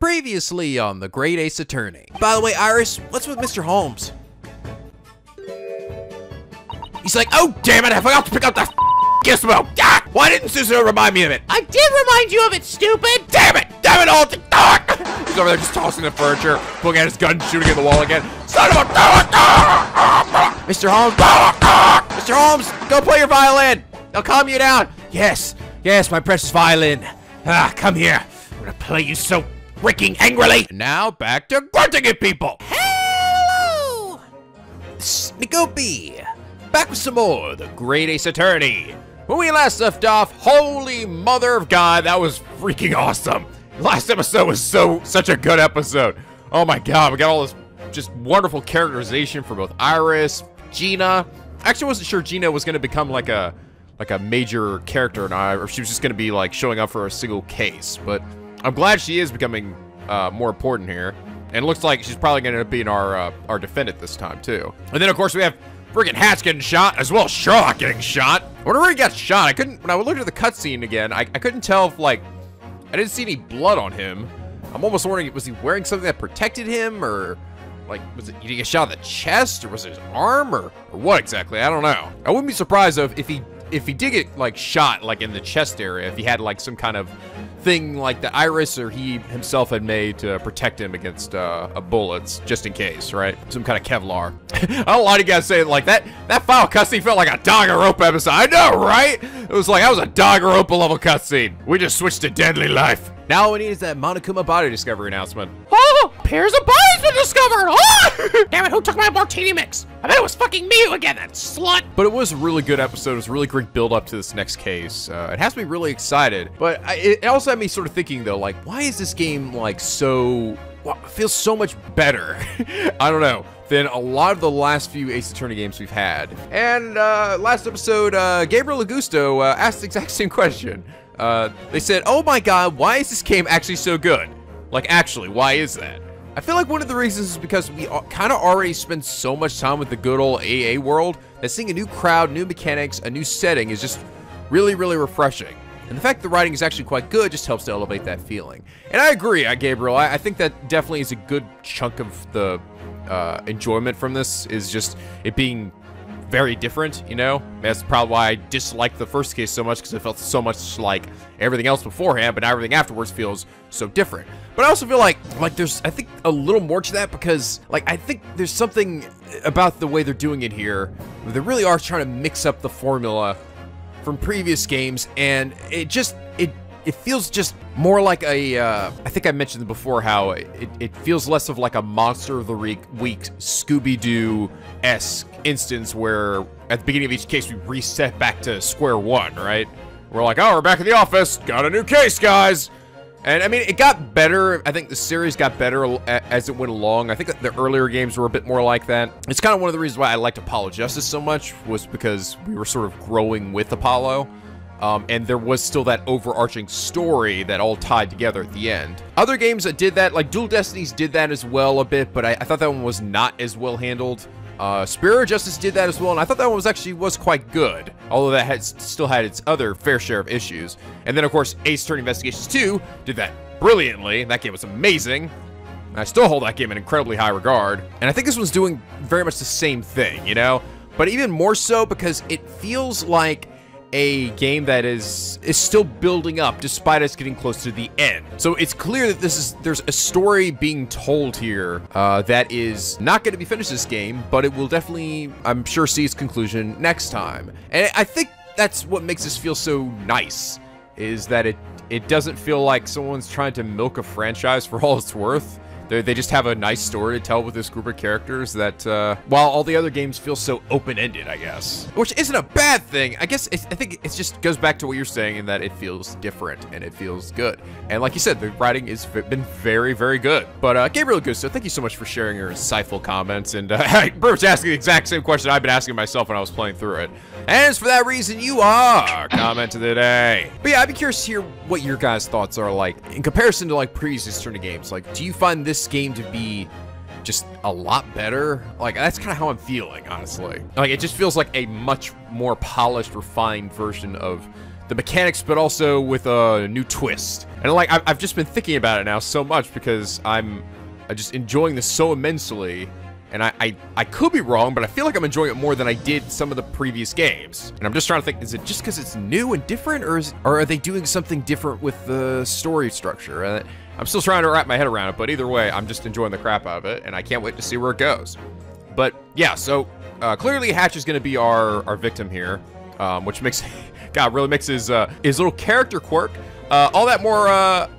Previously on The Great Ace Attorney. By the way, Iris, what's with Mr. Holmes? He's like, oh, damn it, I forgot to pick up the gizmo. Ah, why didn't Susan remind me of it? I did remind you of it, stupid! Damn it! Damn it all! Ah! He's over there just tossing the furniture, pulling out his gun, shooting at the wall again. Son of a... Mr. Holmes! Mr. Holmes, go play your violin! I'll calm you down. Yes, yes, my precious violin. Ah, come here. I'm gonna play you so freaking angrily. Now back to grunting at people. Hello! Snickoopy! Back with some more The Great Ace Attorney. When we last left off, holy mother of God, that was freaking awesome. Last episode was so such a good episode. Oh my God, we got all this just wonderful characterization for both Iris, Gina. Actually, I wasn't sure Gina was gonna become like a like a major character and I, or she was just gonna be like showing up for a single case. But I'm glad she is becoming uh, more important here. And looks like she's probably going to be in our uh, our defendant this time, too. And then, of course, we have friggin' Hatch getting shot, as well as Sherlock getting shot. I wonder where he got shot. I couldn't, when I looked at the cutscene again, I, I couldn't tell if, like, I didn't see any blood on him. I'm almost wondering, was he wearing something that protected him, or, like, was it, did he get shot in the chest, or was it his arm, or, or what exactly? I don't know. I wouldn't be surprised if, if he if he did get like shot like in the chest area, if he had like some kind of thing like the iris or he himself had made to protect him against uh, bullets, just in case, right? Some kind of Kevlar. I don't to you guys saying like that. That final cutscene felt like a Danganronpa episode. I know, right? It was like that was a Danganronpa level cutscene. We just switched to Deadly Life. Now all we need is that Monokuma body discovery announcement. Oh, pairs of bodies been discovered! Oh! Damn it, who took my martini mix? I bet it was fucking me again, that slut! But it was a really good episode. It was a really great build up to this next case. Uh, it has me really excited. But I, it also had me sort of thinking though, like, why is this game like so feels so much better. I don't know than a lot of the last few Ace Attorney games we've had. And uh, last episode, uh, Gabriel Augusto uh, asked the exact same question. Uh, they said, oh my god, why is this game actually so good? Like, actually, why is that? I feel like one of the reasons is because we kind of already spend so much time with the good old AA world that seeing a new crowd, new mechanics, a new setting is just really, really refreshing. And the fact the writing is actually quite good just helps to elevate that feeling. And I agree, uh, Gabriel. I, I think that definitely is a good chunk of the uh, enjoyment from this is just it being very different, you know? That's probably why I disliked the first case so much, because it felt so much like everything else beforehand, but now everything afterwards feels so different. But I also feel like, like there's, I think, a little more to that, because, like, I think there's something about the way they're doing it here, they really are trying to mix up the formula from previous games, and it just, it it feels just more like a. Uh, I think I mentioned before how it, it feels less of like a Monster of the Week, week Scooby-Doo-esque instance where at the beginning of each case we reset back to square one, right? We're like, oh, we're back in the office, got a new case, guys! And I mean, it got better. I think the series got better as it went along. I think the earlier games were a bit more like that. It's kind of one of the reasons why I liked Apollo Justice so much was because we were sort of growing with Apollo. Um, and there was still that overarching story that all tied together at the end. Other games that did that, like Dual Destinies did that as well a bit, but I, I thought that one was not as well handled. Uh, Spirit of Justice did that as well, and I thought that one was actually was quite good, although that had still had its other fair share of issues. And then, of course, Ace Attorney Investigations 2 did that brilliantly. That game was amazing. I still hold that game in incredibly high regard. And I think this one's doing very much the same thing, you know? But even more so because it feels like a game that is is still building up despite us getting close to the end. So it's clear that this is there's a story being told here uh, that is not going to be finished this game, but it will definitely, I'm sure, see its conclusion next time. And I think that's what makes this feel so nice, is that it it doesn't feel like someone's trying to milk a franchise for all it's worth. They're, they just have a nice story to tell with this group of characters that, uh, while all the other games feel so open-ended, I guess. Which isn't a bad thing. I guess, I think it just goes back to what you're saying in that it feels different and it feels good. And like you said, the writing has been very, very good. But, uh, Gabriel Augusto, thank you so much for sharing your insightful comments. And, uh, Bruce asking the exact same question I've been asking myself when I was playing through it. And it's for that reason you are comment of the day. But yeah, I'd be curious to hear what your guys' thoughts are like in comparison to like previous Ace Attorney games. Like, do you find this game to be just a lot better? Like, that's kind of how I'm feeling, honestly. Like, it just feels like a much more polished, refined version of the mechanics, but also with a new twist. And like, I've just been thinking about it now so much because I'm just enjoying this so immensely. And I, I, I could be wrong, but I feel like I'm enjoying it more than I did some of the previous games. And I'm just trying to think, is it just because it's new and different, or, is, or are they doing something different with the story structure? Uh, I'm still trying to wrap my head around it, but either way, I'm just enjoying the crap out of it, and I can't wait to see where it goes. But yeah, so uh, clearly Hatch is going to be our, our victim here, um, which makes, God, really makes his, uh, his little character quirk uh, all that more uh,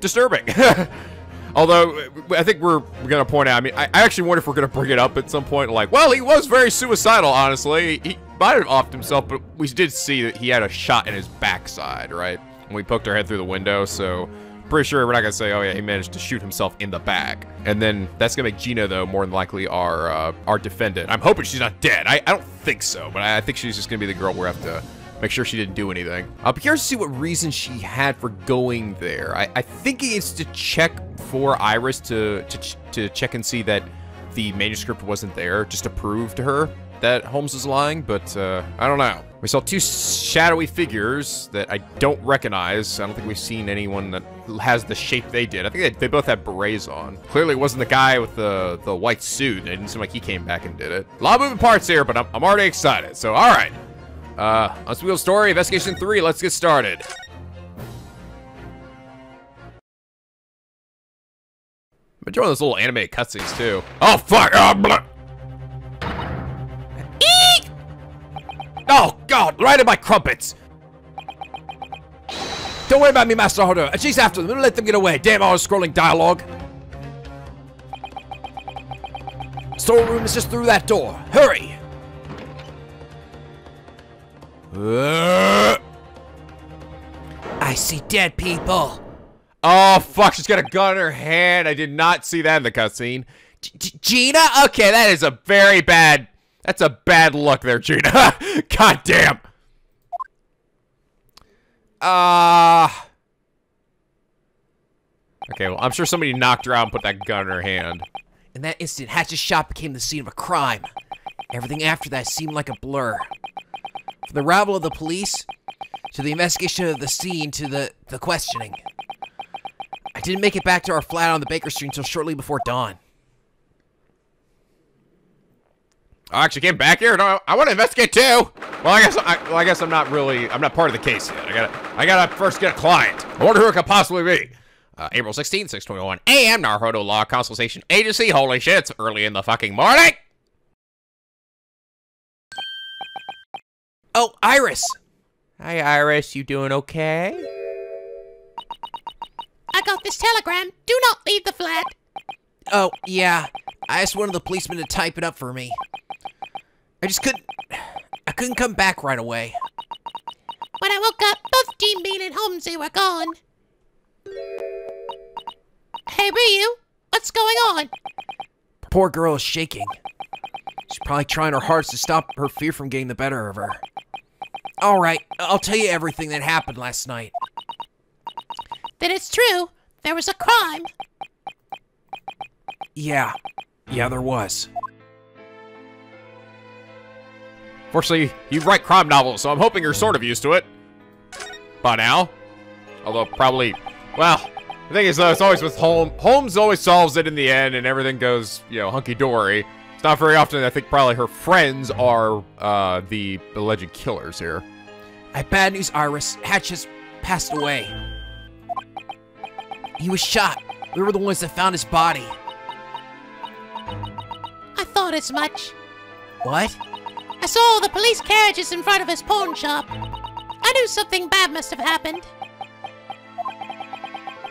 disturbing. Although, I think we're, we're going to point out, I mean, I, I actually wonder if we're going to bring it up at some point, like, well, he was very suicidal, honestly. He might have offed himself, but we did see that he had a shot in his backside, right? When we poked our head through the window, so pretty sure we're not gonna say, oh yeah, he managed to shoot himself in the back. And then that's gonna make Gina, though, more than likely our uh, our defendant. I'm hoping she's not dead. I, I don't think so, but I, I think she's just gonna be the girl we have to make sure she didn't do anything. I'll be curious to see what reason she had for going there. I, I think it's to check for Iris to, to, to check and see that the manuscript wasn't there, just to prove to her that Holmes was lying, but uh, I don't know. We saw two shadowy figures that I don't recognize. I don't think we've seen anyone that has the shape they did. I think they, they both had berets on. Clearly it wasn't the guy with the, the white suit. It didn't seem like he came back and did it. A lot of moving parts here, but I'm, I'm already excited. So, all right. Uh, Unspeakable Story, Investigation 3, let's get started. I'm enjoying those little anime cutscenes, too. Oh, fuck! Oh, oh, God, right in my crumpets! Don't worry about me, Master Hunter. She's after them. Let them get away. Damn, I was scrolling dialogue. Storeroom is just through that door. Hurry! Uh, I see dead people. Oh, fuck, she's got a gun in her hand. I did not see that in the cutscene. Gina? Okay, that is a very bad... That's a bad luck there, Gina. God damn. Ah. Uh... Okay, well, I'm sure somebody knocked her out and put that gun in her hand. In that instant, Hatch's shop became the scene of a crime. Everything after that seemed like a blur. From the arrival of the police, to the investigation of the scene, to the, the questioning. I didn't make it back to our flat on the Baker Street until shortly before dawn. I actually came back here. No, I want to investigate too. Well, I guess I, well, I guess I'm not really. I'm not part of the case yet. I gotta. I gotta first get a client. I wonder who it could possibly be. Uh, April 16th, 6:21 a.m. Naruhodo Law Consultation Agency. Holy shit! It's early in the fucking morning. Oh, Iris! Hi, Iris. You doing okay? I got this telegram. Do not leave the flat. Oh, yeah. I asked one of the policemen to type it up for me. I just couldn't... I couldn't come back right away. When I woke up, both Jean Bean and Holmesy were gone. Hey, Ryu, what's going on? Poor girl is shaking. She's probably trying her hardest to stop her fear from getting the better of her. All right, I'll tell you everything that happened last night. Then it's true. There was a crime. Yeah. Yeah, there was. Fortunately, you write crime novels, so I'm hoping you're sort of used to it. By now. Although, probably... Well, the thing is, though, it's always with Holmes. Holmes always solves it in the end, and everything goes, you know, hunky-dory. It's not very often I think probably her friends are uh, the alleged killers here. I have bad news, Iris. Hatch has passed away. He was shot. We were the ones that found his body. I thought as much. What? I saw the police carriages in front of his pawn shop. I knew something bad must have happened.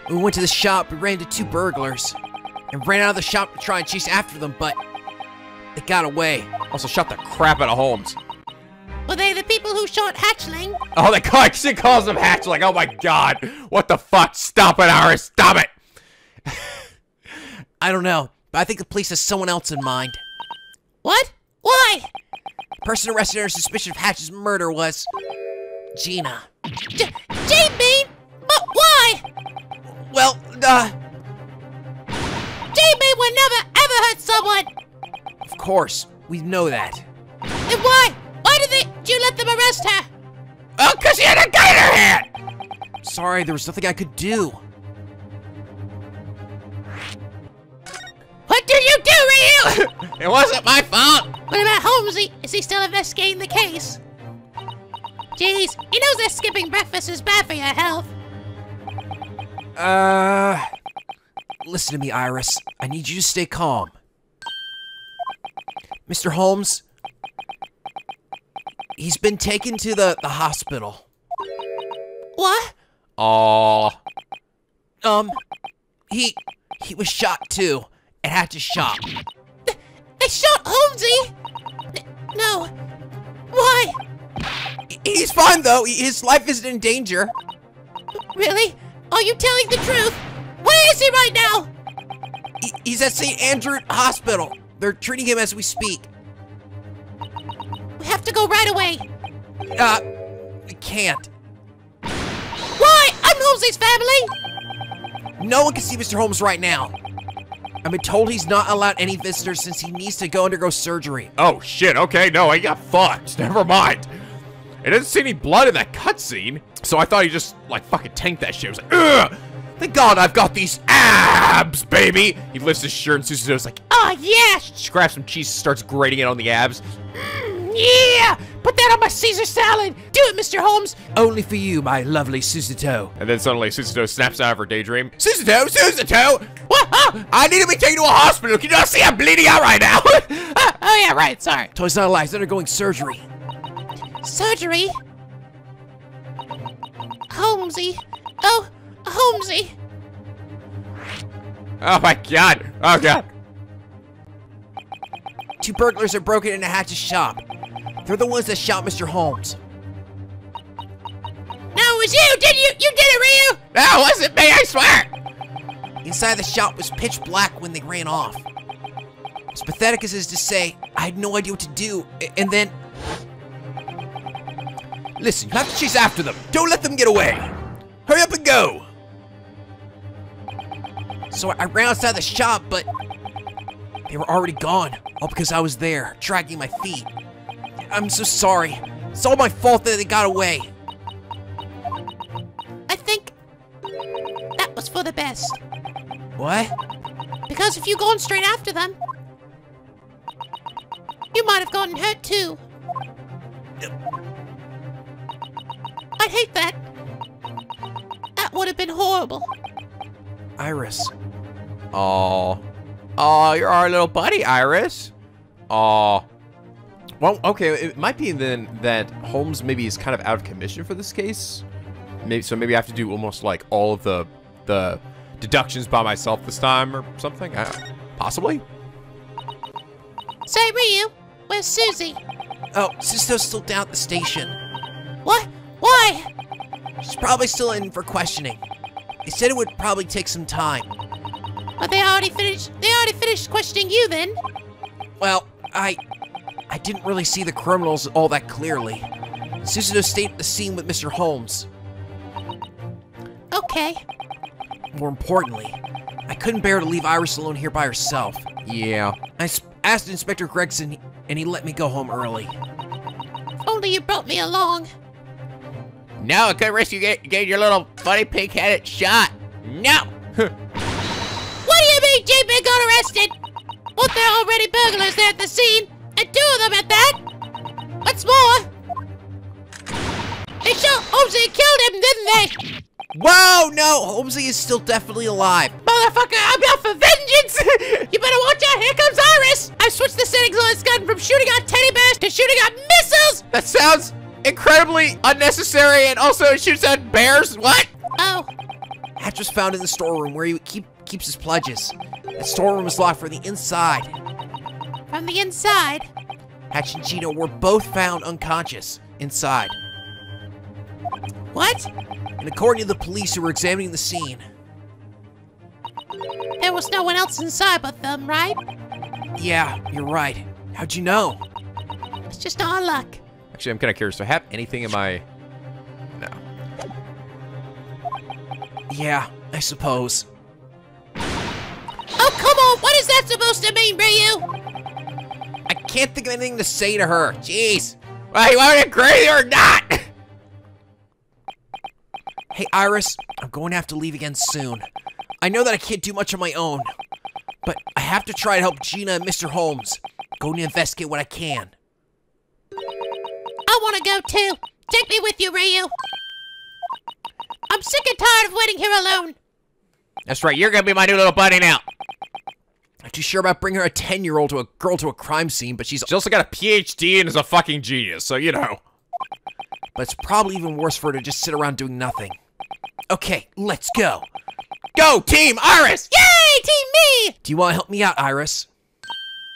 We went to the shop, we ran into two burglars, and ran out of the shop to try and chase after them, but they got away. Also shot the crap out of Holmes. Were they the people who shot Hatchling? Oh, they call, she calls him Hatchling. Oh my god. What the fuck? Stop it, Iris. Stop it. I don't know, but I think the police has someone else in mind. What? Why? Person arrested under suspicion of Hatch's murder was... Gina. J Bean? But why? Well, uh... Bean would never ever hurt someone! Of course, we know that. And why? Why did they? Did you let them arrest her? Oh, because she had a gun in her hand! Sorry, there was nothing I could do. You do, Ryu? It wasn't my fault! what about Holmesy? Is he still investigating the case? Jeez, he knows that skipping breakfast is bad for your health. Uh. Listen to me, Iris. I need you to stay calm. Mr. Holmes, he's been taken to the, the hospital. What? Aw. Um, he he was shot too at to shop. They shot Holmesy? No. Why? He's fine though. His life isn't in danger. Really? Are you telling the truth? Where is he right now? He's at St. Andrew Hospital. They're treating him as we speak. We have to go right away. Uh, I can't. Why? I'm Holmesy's family. No one can see Mr. Holmes right now. I've been told he's not allowed any visitors since he needs to go undergo surgery. Oh shit, okay, no, I got fucked. Never mind. I didn't see any blood in that cutscene, so I thought he just, like, fucking tanked that shit. I was like, ugh! Thank God I've got these abs, baby! He lifts his shirt and Susan's like, Oh, yes. she grabs some cheese and starts grating it on the abs. Yeah. Put that on my Caesar salad. Do it, Mr. Holmes. Only for you, my lovely Susato. And then suddenly Susato snaps out of her daydream. Susato, Susato! What? Ah, I need to be taken to a hospital. Can you not see I'm bleeding out right now? Oh, oh yeah, right. Sorry. Toy's not alive. He's undergoing surgery. Surgery. Holmesy. Oh, Holmesy. oh my god. Oh god. Two burglars are broken into Hatch's shop. They're the ones that shot Mr. Holmes. No, it was you. Did you? You did it, Ryu. That wasn't me, I swear! Inside the shop was pitch black when they ran off. As pathetic as it is to say, I had no idea what to do, and then... Listen, you have to chase after them. Don't let them get away. Hurry up and go. So I ran outside the shop, but they were already gone. All because I was there, dragging my feet. I'm so sorry. It's all my fault that they got away. I think that was for the best. What? Because if you'd gone straight after them, you might have gotten hurt too. I'd hate that. That would have been horrible. Iris. Aw. Aw, you're our little buddy, Iris. Aw. Well, okay, it might be then that Holmes maybe is kind of out of commission for this case. Maybe so maybe I have to do almost like all of the the deductions by myself this time or something. I, possibly. Say, Ryu, where's Susie? Oh, Susato's still down at the station. What? Why? She's probably still in for questioning. They said it would probably take some time. But they already finished. They already finished questioning you then. Well, I... I didn't really see the criminals all that clearly. Susato stayed at the scene with Mr. Holmes. Okay. More importantly, I couldn't bear to leave Iris alone here by herself. Yeah. I s- asked Inspector Gregson, and he let me go home early. If only you brought me along. No, I couldn't risk you get, getting your little funny pink-headed shot. No. What do you mean J-Man got arrested? Weren't there already burglars there at the scene? And two of them at that? What's more? They shot Holmesy and killed him, didn't they? Whoa, no! Holmesy is still definitely alive. Motherfucker, I'm out for vengeance! you better watch out, here comes Iris! I've switched the settings on this gun from shooting at teddy bears to shooting at missiles! That sounds incredibly unnecessary and also it shoots at bears. What? Oh, Hatch was found in the storeroom where he keep, keeps his pledges. The storeroom is locked from the inside. from the inside. Hatch and Gina were both found unconscious inside. What? And according to the police who were examining the scene, There was no one else inside but them, right? yeah, you're right. How'd you know? It's just our luck. Actually, I'm kind of curious. Do I have anything in my... No. Yeah, I suppose. Oh, come on! What is that supposed to mean, Ryu? I can't think of anything to say to her. Jeez. Well, you want me to agree or not? Hey, Iris, I'm going to have to leave again soon. I know that I can't do much on my own, but I have to try to help Gina and Mr. Holmes. Going to investigate what I can. I want to go too. Take me with you, Ryu. I'm sick and tired of waiting here alone. That's right, you're gonna be my new little buddy now. Not too sure about bringing her a 10 year old to a girl to a crime scene, but she's. She's also got a PhD and is a fucking genius, so you know. But it's probably even worse for her to just sit around doing nothing. Okay, let's go. Go, Team Iris! Yay, team me! Do you want to help me out, Iris?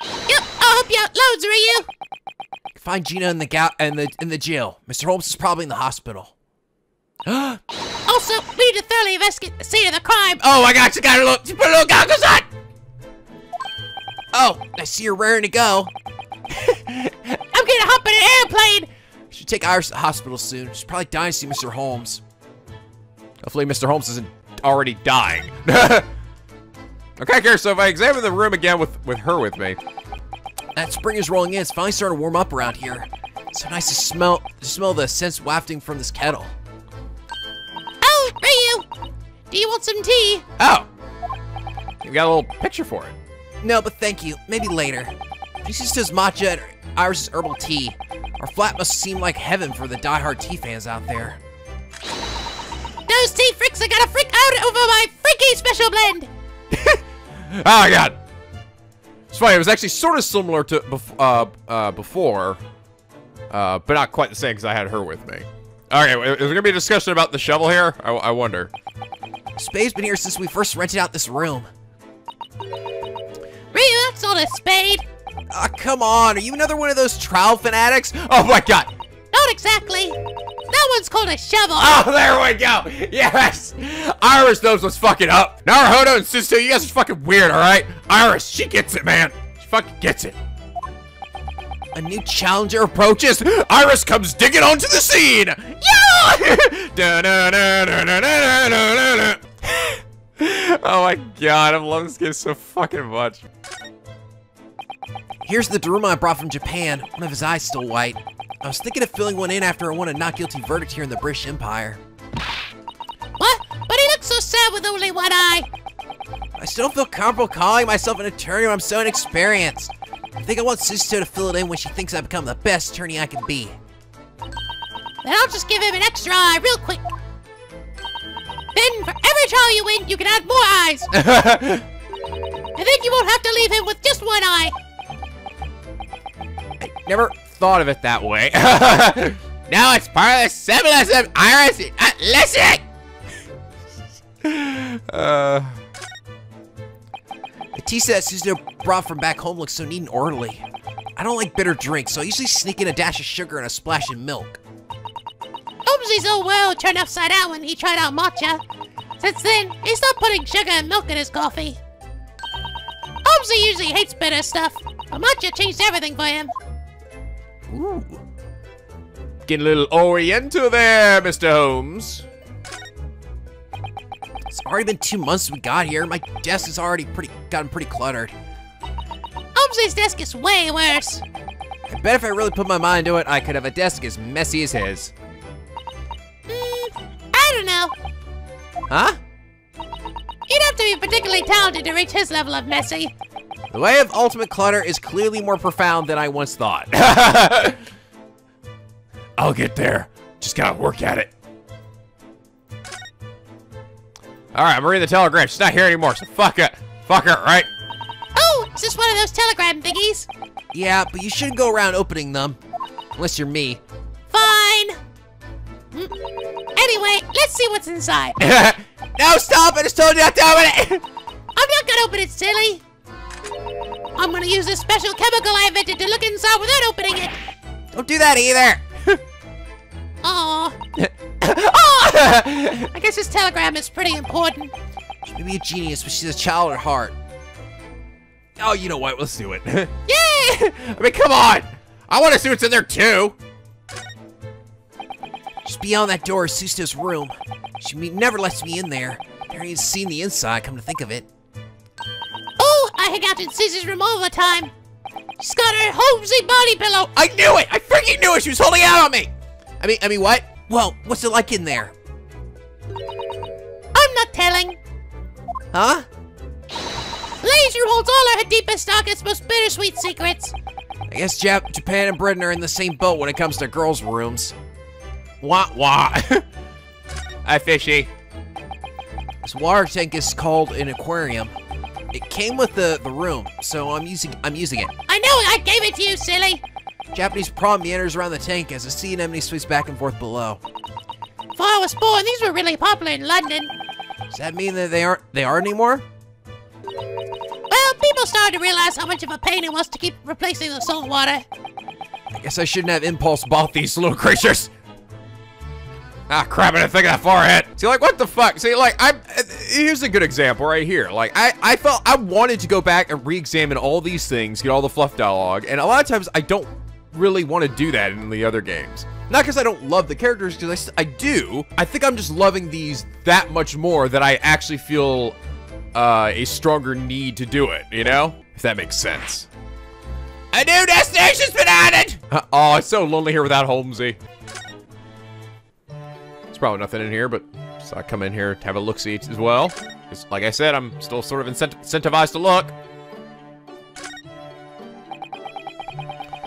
Yep, I'll help you out loads, Ryu. Find Gina in the ga- in the in the jail. Mr. Holmes is probably in the hospital. Also, we need to thoroughly investigate the scene of the crime. Oh my god, you got a look, she put a little goggles on! I see you're raring to go. I'm gonna hop in an airplane. Should take Iris to the hospital soon. She's probably dying to see Mr. Holmes. Hopefully Mr. Holmes isn't already dying. okay, Care, so if I examine the room again with, with her with me, That spring is rolling in. It's finally starting to warm up around here. It's so nice to smell to smell the scents wafting from this kettle. Oh, Ryu, do you want some tea? oh, you got a little picture for it. No, but thank you. Maybe later. She's just does matcha and Iris' herbal tea. Our flat must seem like heaven for the die-hard tea fans out there. Those tea freaks are gonna freak out over my freaky special blend. Oh my god. It's funny, it was actually sort of similar to bef uh, uh, before, uh, but not quite the same because I had her with me. Okay, is there gonna be a discussion about the shovel here? I, I wonder. Spade's been here since we first rented out this room. Ryu, that's not a spade. Ah, come on. Are you another one of those trowel fanatics? Oh my god! Not exactly. That one's called a shovel. Oh, there we go! Yes! Iris knows what's fucking up. Naruhodo and Susato, you guys are fucking weird, alright? Iris, she gets it, man. She fucking gets it. A new challenger approaches. Iris comes digging onto the scene! Yeah! oh my god, I'm loving this game so fucking much. Here's the Daruma I brought from Japan. One of his eyes still white. I was thinking of filling one in after I won a not guilty verdict here in the British Empire. What? But he looks so sad with only one eye. I still don't feel comfortable calling myself an attorney when I'm so inexperienced. I think I want Susato to fill it in when she thinks I've become the best attorney I can be. Then I'll just give him an extra eye real quick. Then for every trial you win, you can add more eyes. and then you won't have to leave him with just one eye. I never thought of it that way. now it's part of the symbolism, Iris. Listen! uh, The tea set Susato brought from back home looks so neat and orderly. I don't like bitter drinks, so I usually sneak in a dash of sugar and a splash of milk. Holmesy's whole world turned upside down when he tried out matcha. Since then, he stopped putting sugar and milk in his coffee. Holmesy usually hates bitter stuff, but matcha changed everything for him. Ooh. getting a little oriental there, Mr. Holmes. It's already been two months since we got here. My desk is already pretty gotten pretty cluttered. Holmesy's desk is way worse. I bet if I really put my mind to it, I could have a desk as messy as his. Huh? You'd have to be particularly talented to reach his level of messy. The way of ultimate clutter is clearly more profound than I once thought. I'll get there. Just gotta work at it. Alright, I'm reading the telegram. She's not here anymore, so fuck it. Fuck her, right? Oh, is this one of those telegram thingies? yeah, but you shouldn't go around opening them. Unless you're me. Fine. Anyway, let's see what's inside. no, stop! I just told you not to open it! I'm not gonna open it, silly. I'm gonna use this special chemical I invented to look inside without opening it. Don't do that either! Aw. Aw! I guess this telegram is pretty important. She may be a genius, but she's a child at heart. oh, you know what? Let's do it. Yay! I mean, come on! I want to see what's in there, too! Just beyond that door is Susato's room. She never lets me in there. Never even seen the inside, come to think of it. Oh, I hang out in Susie's room all the time. She's got her Holmesy body pillow. I knew it! I freaking knew it! She was holding out on me! I mean, I mean, what? Well, what's it like in there? I'm not telling. Huh? Laser holds all our deepest, darkest, most bittersweet secrets. I guess Jap Japan and Britain are in the same boat when it comes to girls' rooms. Wah wah. Hi, fishy. This water tank is called an aquarium. It came with the, the room, so I'm using I'm using it. I know I gave it to you, silly. Japanese prawn meanders around the tank as the sea anemone sweeps back and forth below. Before I was born, these were really popular in London. Does that mean that they aren't they are anymore? Well, people started to realize how much of a pain it was to keep replacing the salt water. I guess I shouldn't have impulse bought these little creatures. Ah, crap, I didn't think of that far ahead. See, like, what the fuck? See, like, I here's a good example right here. Like, I, I felt I wanted to go back and re-examine all these things, get all the fluff dialogue, and a lot of times I don't really want to do that in the other games. Not because I don't love the characters, because I, I do. I think I'm just loving these that much more that I actually feel uh, a stronger need to do it, you know? If that makes sense. A new destination's been added! Oh, it's so lonely here without Holmesy. There's probably nothing in here, but so I come in here to have a look-see as well. 'Cause like I said, I'm still sort of incent incentivized to look.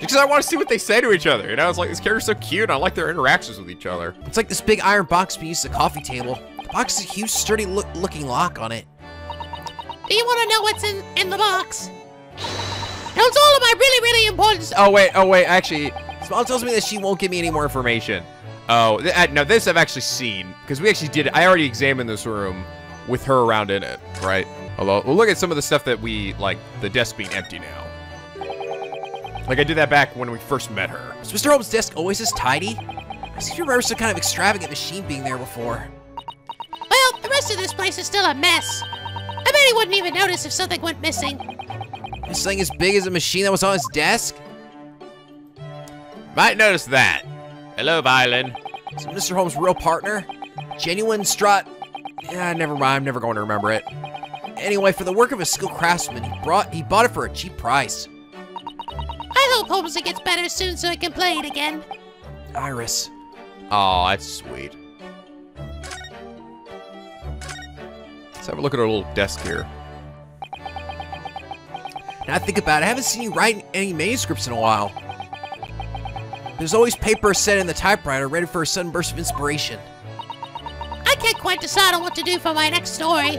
Because I want to see what they say to each other, you know? It's like, this character's so cute, and I like their interactions with each other. It's like this big iron box being used as coffee table. The box has a huge, sturdy look looking lock on it. Do you want to know what's in, in the box? It's all of my really, really important stuff. Oh, wait, oh, wait, actually, Small tells me that she won't give me any more information. Oh, th uh, no, this I've actually seen, because we actually did, I already examined this room with her around in it, right? Although, we'll look at some of the stuff that we, like, the desk being empty now. Like, I did that back when we first met her. Was Mr. Holmes' desk always this tidy? I seem to remember some kind of extravagant machine being there before. Well, the rest of this place is still a mess. I bet he wouldn't even notice if something went missing. This thing as big as a machine that was on his desk? Might notice that. Hello, Violin. Is Mr. Holmes' real partner? Genuine strut? Yeah, never mind. I'm never going to remember it. Anyway, for the work of a skilled craftsman, he brought he bought it for a cheap price. I hope Holmesy gets better soon so I can play it again. Iris. Oh, that's sweet. Let's have a look at our little desk here. Now I think about it, I haven't seen you write any manuscripts in a while. There's always paper set in the typewriter ready for a sudden burst of inspiration. I can't quite decide on what to do for my next story.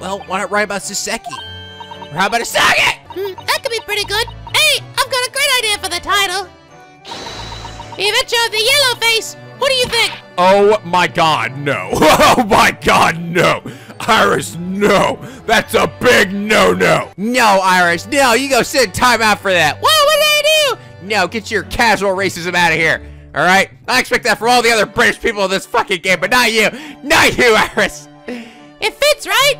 Well, why not write about Soseki? Or how about a Saget? Hmm, that could be pretty good. Hey, I've got a great idea for the title. The Adventure of the Yellow Face. What do you think? Oh my god, no. Oh my god, no. Iris, no. That's a big no-no. No, Iris, no, you go sit in timeout for that. What? No, get your casual racism out of here. All right? I expect that from all the other British people in this fucking game, but not you. Not you, Iris. It fits, right?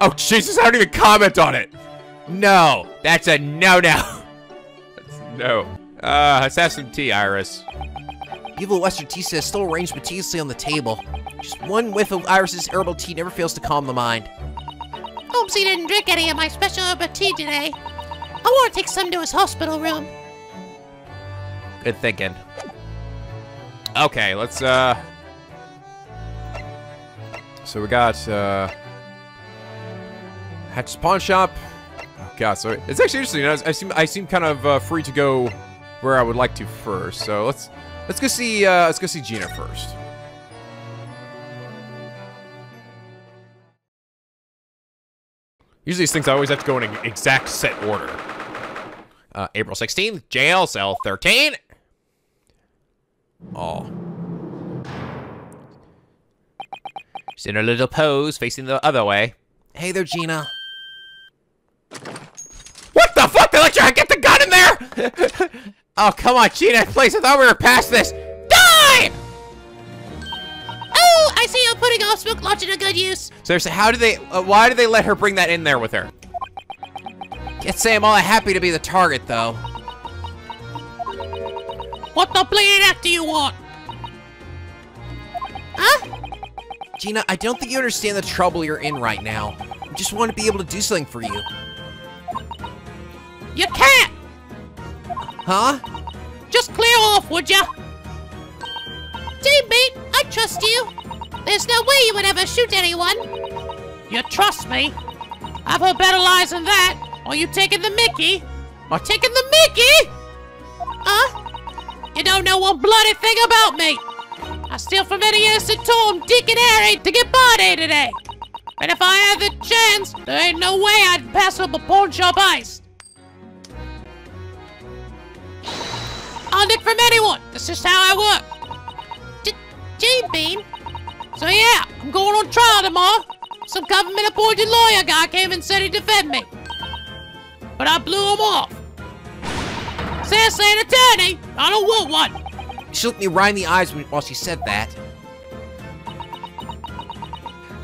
Oh, Jesus, I don't even comment on it. No, that's a no-no. That's no. Uh, let's have some tea, Iris. Evil Western tea set is still arranged meticulously on the table. Just one whiff of Iris's herbal tea never fails to calm the mind. Holmesy didn't drink any of my special herbal tea today. I want to take some to his hospital room. Good thinking. Okay, let's, uh... So we got, uh... Hatch's Pawn Shop. Oh, God, so it's actually interesting. I, I seem I seem kind of uh, free to go where I would like to first. So let's let's go see uh, let's go see Gina first. Usually these things I always have to go in an exact set order. Uh, April 16th, jail, cell 13. Oh. She's in her little pose, facing the other way. Hey there, Gina. What the fuck? They let you get the gun in there? oh, come on, Gina, please. I thought we were past this. Oh, I see you're putting off smoke launch to good use. Seriously, how do they, uh, why do they let her bring that in there with her? Can't say I'm all happy to be the target, though. What the bleeding act do you want? Huh? Gina, I don't think you understand the trouble you're in right now. I just want to be able to do something for you. You can't! Huh? Just clear off, would ya? Teammate, trust you. There's no way you would ever shoot anyone. You trust me? I've heard better lies than that. Are you taking the mickey? Or taking the mickey? Huh? You don't know one bloody thing about me. I steal from any innocent Tom, Dick, and Harry to get by day today. And if I had the chance, there ain't no way I'd pass up a pawn shop ice. I'll nick from anyone. That's just how I work. Jane Bean? So yeah, I'm going on trial tomorrow. Some government-appointed lawyer guy came and said he'd defend me. But I blew him off. Seriously, an attorney? I don't want one. She looked me right in the eyes while she said that.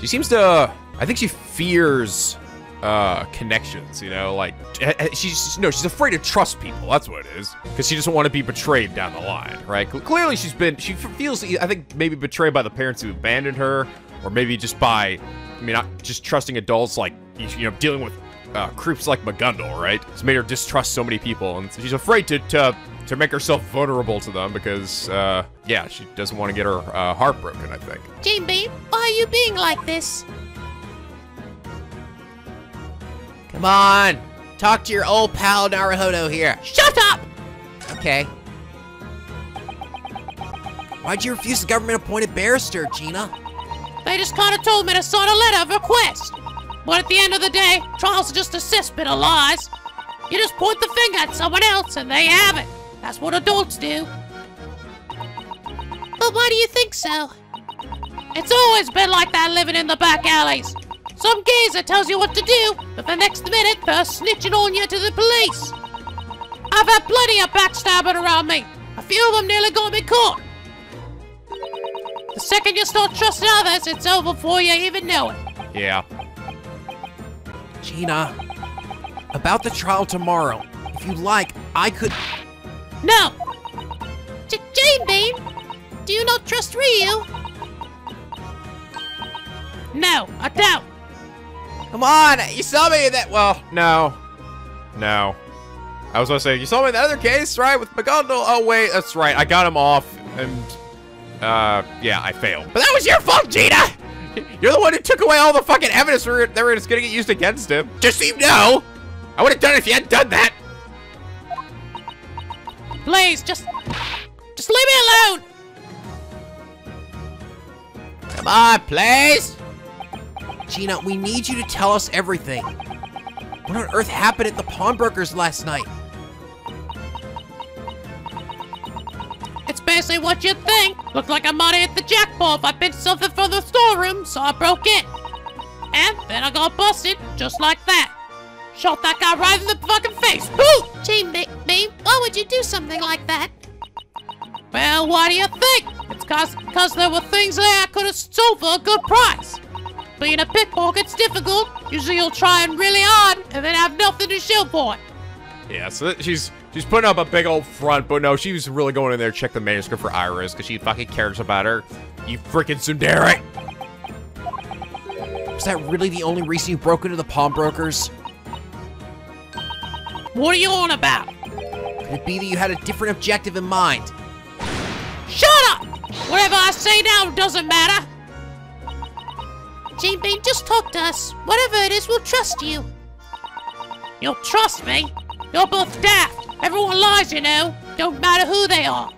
She seems to. I think she fears uh, connections. You know, like eh, eh, she's no, she's afraid to trust people. That's what it is. Because she doesn't want to be betrayed down the line, right? Clearly, she's been. She feels. I think maybe betrayed by the parents who abandoned her, or maybe just by. I mean, not just trusting adults like you know dealing with uh, creeps like Megundal, right? It's made her distrust so many people, and she's afraid to to, to make herself vulnerable to them because, uh, yeah, she doesn't want to get her uh, heart broken. I think. Jane Bean, why are you being like this? Come on, talk to your old pal Naruhodo here. Shut up! Okay. Why'd you refuse the government-appointed barrister, Gina? They just kind of told me to sign a letter of request. But at the end of the day, trials are just a cesspit of lies. You just point the finger at someone else and they have it. That's what adults do. But why do you think so? It's always been like that living in the back alleys. Some geezer tells you what to do, but the next minute they're snitching on you to the police. I've had plenty of backstabbing around me. A few of them nearly got me caught. The second you start trusting others, it's over before you even know it. Yeah. Gina, about the trial tomorrow. If you like, I could. No, J- Jane Bean, do you not trust Ryu? no, I don't. Come on, you saw me in that. Well, no, no. I was gonna say you saw me in that other case, right, with Megundal. Oh wait, that's right. I got him off, and uh, yeah, I failed. But that was your fault, Gina. You're the one who took away all the fucking evidence we that were just gonna get used against him. Just so you know, I would have done it if you hadn't done that. Please, just, just leave me alone. Come on, please! Gina, we need you to tell us everything. What on earth happened at the pawnbrokers last night? It's basically what you'd think. Looked like I might have hit the jackpot if I picked something from the storeroom, so I broke in. And then I got busted, just like that. Shot that guy right in the fucking face. Boo! Jane Be- Bean, why would you do something like that? Well, why do you think? It's cause, cause there were things there I could have sold for a good price. Being a pickpocket's difficult. Usually you'll try and really hard and then have nothing to show for it. Yeah, so she's she's putting up a big old front, but no, she was really going in there to check the manuscript for Iris because she fucking cares about her. You freaking tsundere. Is that really the only reason you broke into the pawnbrokers? What are you on about? Could it be that you had a different objective in mind? Shut up! Whatever I say now doesn't matter. Jane Bean, just talk to us. Whatever it is, we'll trust you. You'll trust me. You're both daft. Everyone lies, you know. Don't matter who they are.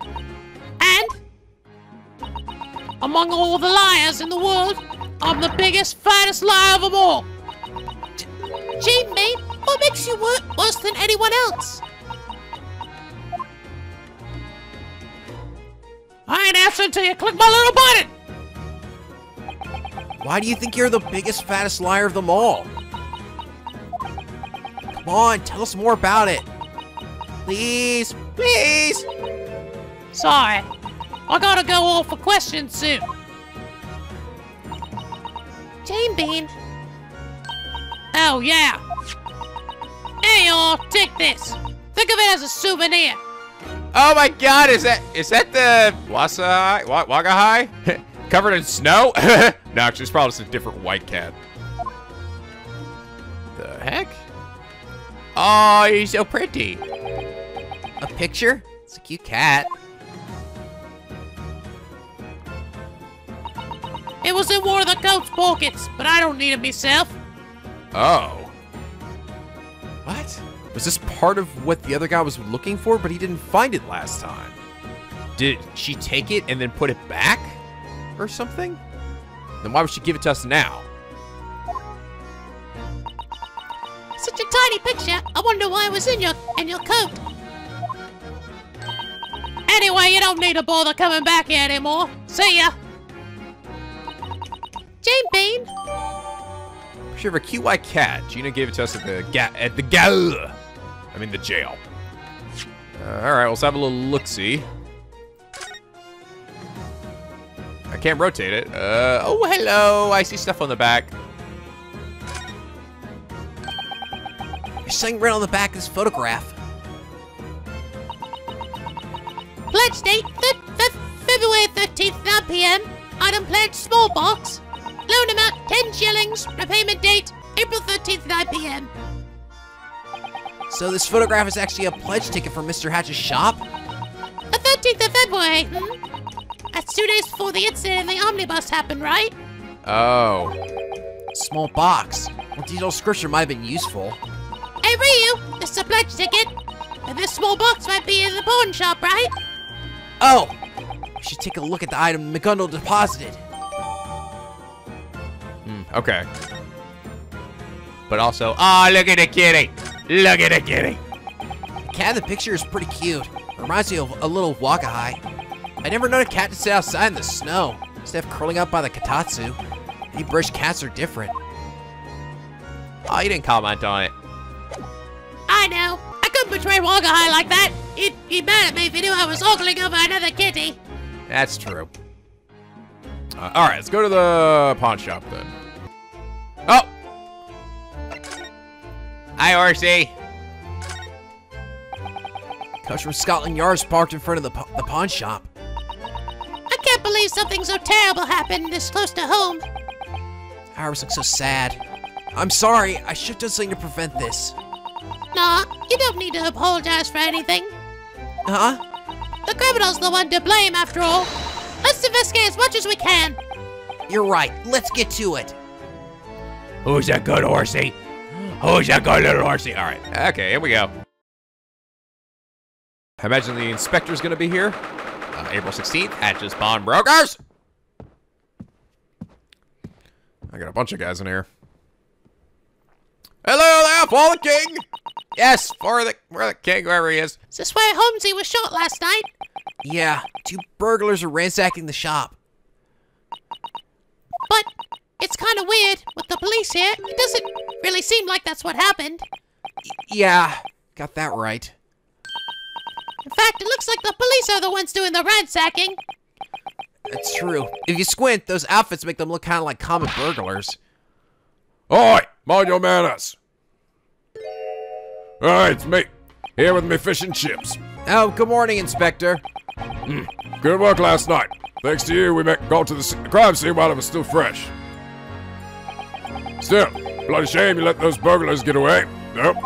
And among all the liars in the world, I'm the biggest, fattest liar of them all. Jane Bean, what makes you wor- worse than anyone else? I ain't answering till you click my little button. Why do you think you're the biggest, fattest liar of them all? Come on, tell us more about it. Please, please! Sorry. I gotta go off for questions soon. Jane Bean, Oh, yeah. Here you are. Take this. Think of it as a souvenir. Oh my god, is that is that the Wasa Wa- Wagahai? Covered in snow? no, actually, it's probably just a different white cat. The heck? Oh, he's so pretty. A picture? It's a cute cat. It was in one of the coat's pockets, but I don't need it myself. Oh. What? Was this part of what the other guy was looking for, but he didn't find it last time? Did she take it and then put it back? Or something? Then why would she give it to us now? Such a tiny picture. I wonder why it was in your in your coat. Anyway, you don't need to bother coming back here anymore. See ya. Jane Bean. Picture of a cute white cat. Gina gave it to us at the ga at the gal. I mean the jail. Uh, all right, let's have a little look-see. I can't rotate it. Uh, oh, hello. I see stuff on the back. There's something right on the back of this photograph. Pledge date th th February 13th, 9 p.m. Item pledge small box. Loan amount 10 shillings. Repayment date April 13th, 9 p.m. So this photograph is actually a pledge ticket for Mr. Hatch's shop? The 13th of February, hmm? That's two days before the incident in the omnibus happened, right? Oh. Small box. Well, these old scripture might have been useful. Hey, Ryu, this is a pledge ticket. And this small box might be in the pawn shop, right? Oh! We should take a look at the item Megundal deposited. Hmm, okay. But also, oh, look at the kitty. Look at the kitty. The cat in the picture is pretty cute. Reminds me of a little Waka Wagahai. I never known a cat to sit outside in the snow, instead of curling up by the kotatsu. Maybe British cats are different. Oh, you didn't comment on it. I know. I couldn't betray Wagahai like that. He'd be mad at me if he knew I was ogling over another kitty. That's true. Uh, all right, let's go to the pawn shop then. Oh! Hi, Horsey. Comes from Scotland Yard's parked in front of the, the pawn shop. I can't believe something so terrible happened this close to home. Iris looks so sad. I'm sorry, I should have done something to prevent this. Nah, you don't need to apologize for anything. Uh huh? The criminal's the one to blame, after all. Let's investigate as much as we can. You're right, let's get to it. Who's a good horsey? Who's a good little horsey? All right. Okay, here we go. I imagine the inspector's gonna be here. Uh, April 16th, at Just Pawn Brokers. I got a bunch of guys in here. Hello there, for the king. Yes, for the for the king, whoever he is. Is this where Holmesy was shot last night? Yeah, two burglars are ransacking the shop. But it's kind of weird with the police here. It doesn't really seem like that's what happened. Yeah, got that right. In fact, it looks like the police are the ones doing the ransacking. That's true. If you squint, those outfits make them look kind of like common burglars. Oi! Mind your manners! Alright, it's me. Here with me fish and chips. Oh, good morning, Inspector. Hmm, good work last night. Thanks to you, we met, got to the, crime scene while it was still fresh. Still, bloody shame you let those burglars get away. Nope.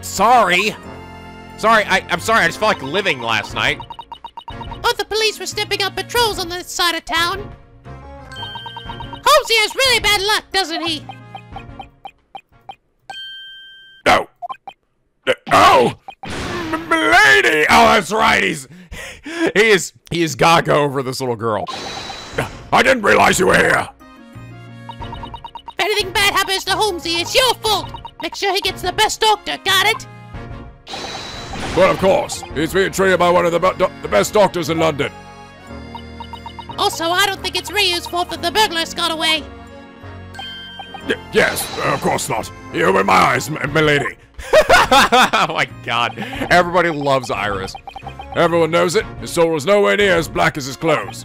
Sorry. Sorry, I, I'm sorry. I just felt like living last night. Both the police were stepping up patrols on this side of town. Holmesy has really bad luck, doesn't he? No. Oh! M- Milady! Oh, that's right. He's. He is he is gaga over this little girl. I didn't realize you were here. If anything bad happens to Holmesy, it's your fault. Make sure he gets the best doctor, got it? Well, of course. He's being treated by one of the, be- do- the best doctors in London. Also, I don't think it's Ryu's fault that the burglars got away. Y- yes, uh, of course not. You opened my eyes, m- milady. oh my god. Everybody loves Iris. Everyone knows it. His soul was nowhere near as black as his clothes.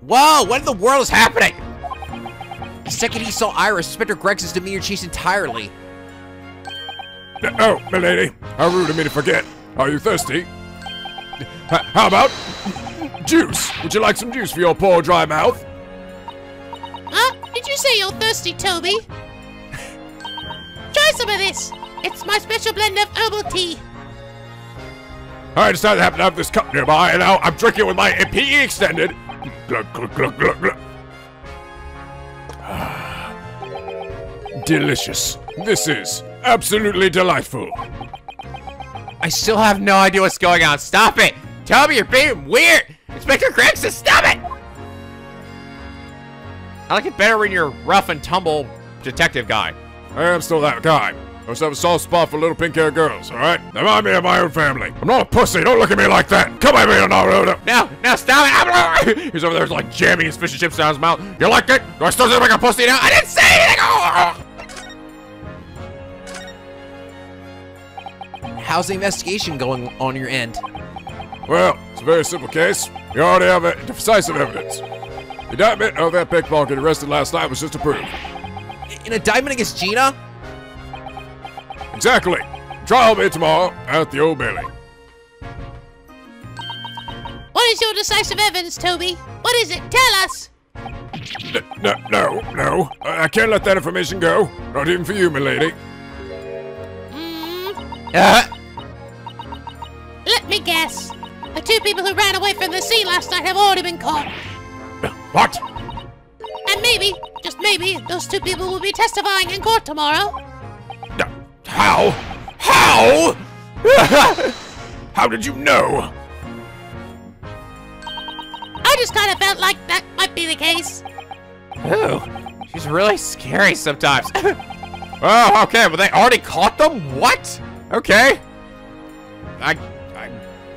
Whoa, what in the world is happening? The second he saw Iris, Inspector Greg's demeanor changed entirely. Oh, milady, how rude of me to forget. Are you thirsty? H how about juice? Would you like some juice for your poor dry mouth? Huh? Did you say you're thirsty, Toby? Try some of this. It's my special blend of herbal tea. I just happen to have this cup nearby, and now I'm drinking with my PE extended. Glug, glug, glug, glug, glug. Ah. Delicious. This is absolutely delightful. I still have no idea what's going on. Stop it! Tell me you're being weird! Inspector Gregson, stop it! I like it better when you're rough and tumble detective guy. I am still that guy. I have a soft spot for little pink-haired girls, alright? They Remind me of my own family. I'm not a pussy, don't look at me like that! Come at me, Naruto! No, no, stop it! He's over there like jamming his fish and chips down his mouth. You like it? Do I still sound like a pussy now? I didn't say anything! Oh! How's the investigation going on your end? Well, it's a very simple case. You already have a decisive evidence. The indictment of that pickpocket arrested last night was just approved. In a diamond against Gina? Exactly. Trial will be tomorrow at the Old Bailey. What is your decisive evidence, Toby? What is it? Tell us! N- no, no, no. I I can't let that information go. Not even for you, milady. Uh, Let me guess. The two people who ran away from the scene last night have already been caught. What? And maybe, just maybe, those two people will be testifying in court tomorrow. How? How? How did you know? I just kind of felt like that might be the case. Ooh, she's really scary sometimes. oh, okay, but they already caught them? What? Okay. I,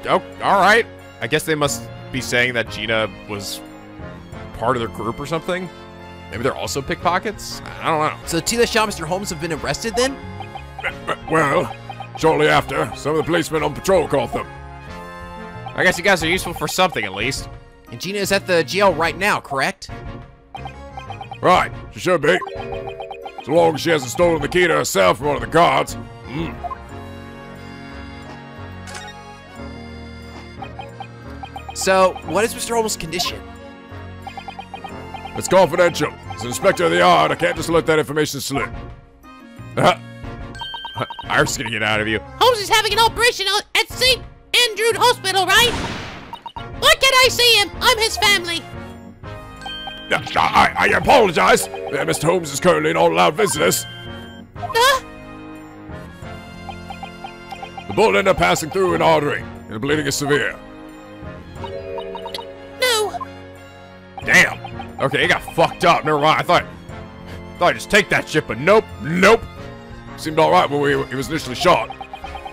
oh, all right. I guess they must be saying that Gina was part of their group or something. Maybe they're also pickpockets. I don't know. So Tila Shaw and Mr. Holmes have been arrested then? Well, shortly after, some of the policemen on patrol caught them. I guess you guys are useful for something at least. And Gina is at the jail right now, correct? Right, she should be. So long as she hasn't stolen the key to herself from one of the guards. Mm. So, what is Mr. Holmes' condition? It's confidential. As inspector of the yard, I can't just let that information slip. I'm just gonna get out of you. Holmes is having an operation at St. Andrew Hospital, right? Why can't I see him? I'm his family. uh, I, I apologize. Uh, Mr. Holmes is currently not allowed visitors. Huh? The bullet ended up passing through an artery, and the bleeding is severe. No. Damn. Okay, it got fucked up. Never mind. I thought, thought I'd just take that shit, but nope, nope. Seemed alright when we, he was initially shot.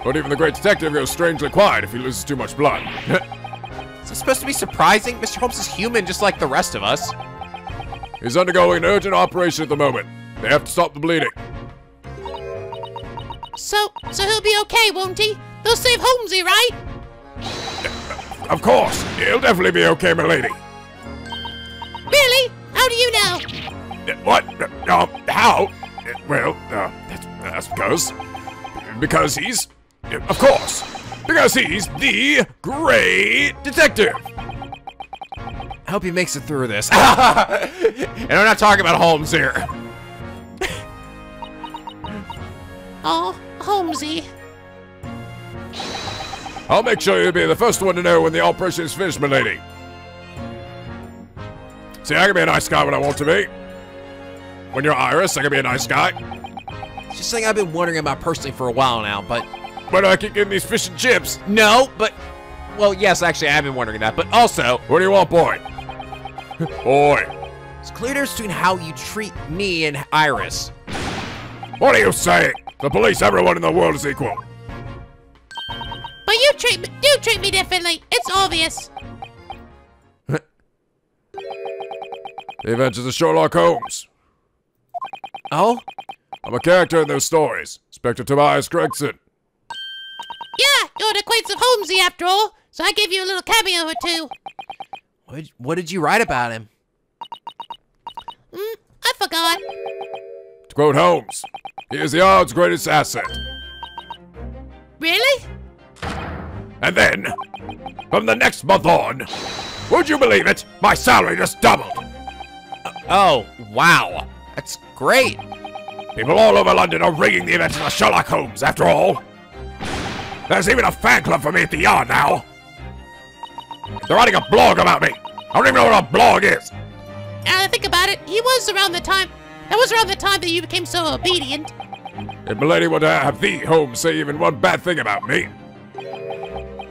But even the great detective goes strangely quiet if he loses too much blood. Is this supposed to be surprising? Mr. Holmes is human, just like the rest of us. He's undergoing an urgent operation at the moment. They have to stop the bleeding. So, so he'll be okay, won't he? They'll save Holmesy, right? Of course, he'll definitely be okay, milady. Really? How do you know? Uh, What? Uh, how? Uh, well, uh, that's, that's because. Because he's. uh, Of course. Because he's the great detective. I hope he makes it through this. and I'm not talking about Holmes here. Oh, Holmesy. I'll make sure you'll be the first one to know when the operation is finished, milady. See, I can be a nice guy when I want to be. When you're Iris, I can be a nice guy. It's just something I've been wondering about personally for a while now, but do I keep getting these fish and chips? No, but well, yes, actually, I have been wondering that. But also, What do you want, boy? boy, it's clear difference between how you treat me and Iris. what are you saying? The police, everyone in the world is equal. But you treat me, do treat me differently. It's obvious. The Adventures of Sherlock Holmes. Oh? I'm a character in those stories. Inspector Tobias Gregson. Yeah, you're an acquaintance of Holmesy after all, so I give you a little cameo or two. What did, what did you write about him? Hmm, I forgot. To quote Holmes, he is the odds greatest asset. Really? And then, from the next month on, would you believe it? My salary just doubled. Oh, wow, that's great. People all over London are ringing the Adventures of Sherlock Holmes, after all. There's even a fan club for me at the yard now. They're writing a blog about me. I don't even know what a blog is. Now that I think about it, he was around the time That was around the time that you became so obedient. If milady were to have the home say even one bad thing about me,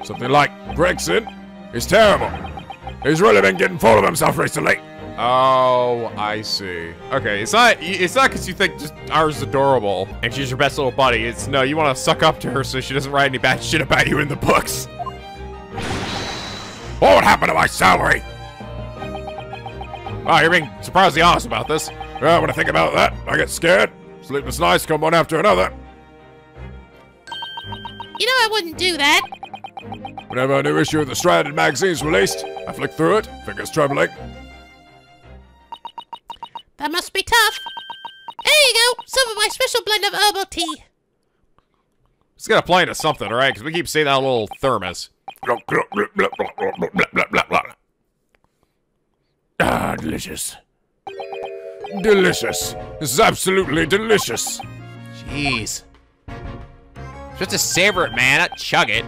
something like Gregson is terrible. He's really been getting full of himself recently. Oh, I see. Okay, it's not it's not because you think just ours is adorable and she's your best little buddy. It's no, you want to suck up to her so she doesn't write any bad shit about you in the books. What would happen to my salary? Wow, you're being surprisingly honest about this. Well, when I think about that, I get scared. Sleepless nights come one after another. You know I wouldn't do that. Whenever a new issue of the Strand magazine is released, I flick through it, fingers trembling. That must be tough. There you go, some of my special blend of herbal tea. It's gotta play into something, alright? Because we keep seeing that little thermos. Ah, delicious. Delicious. This is absolutely delicious. Jeez. Just to savor it, man, not chug it.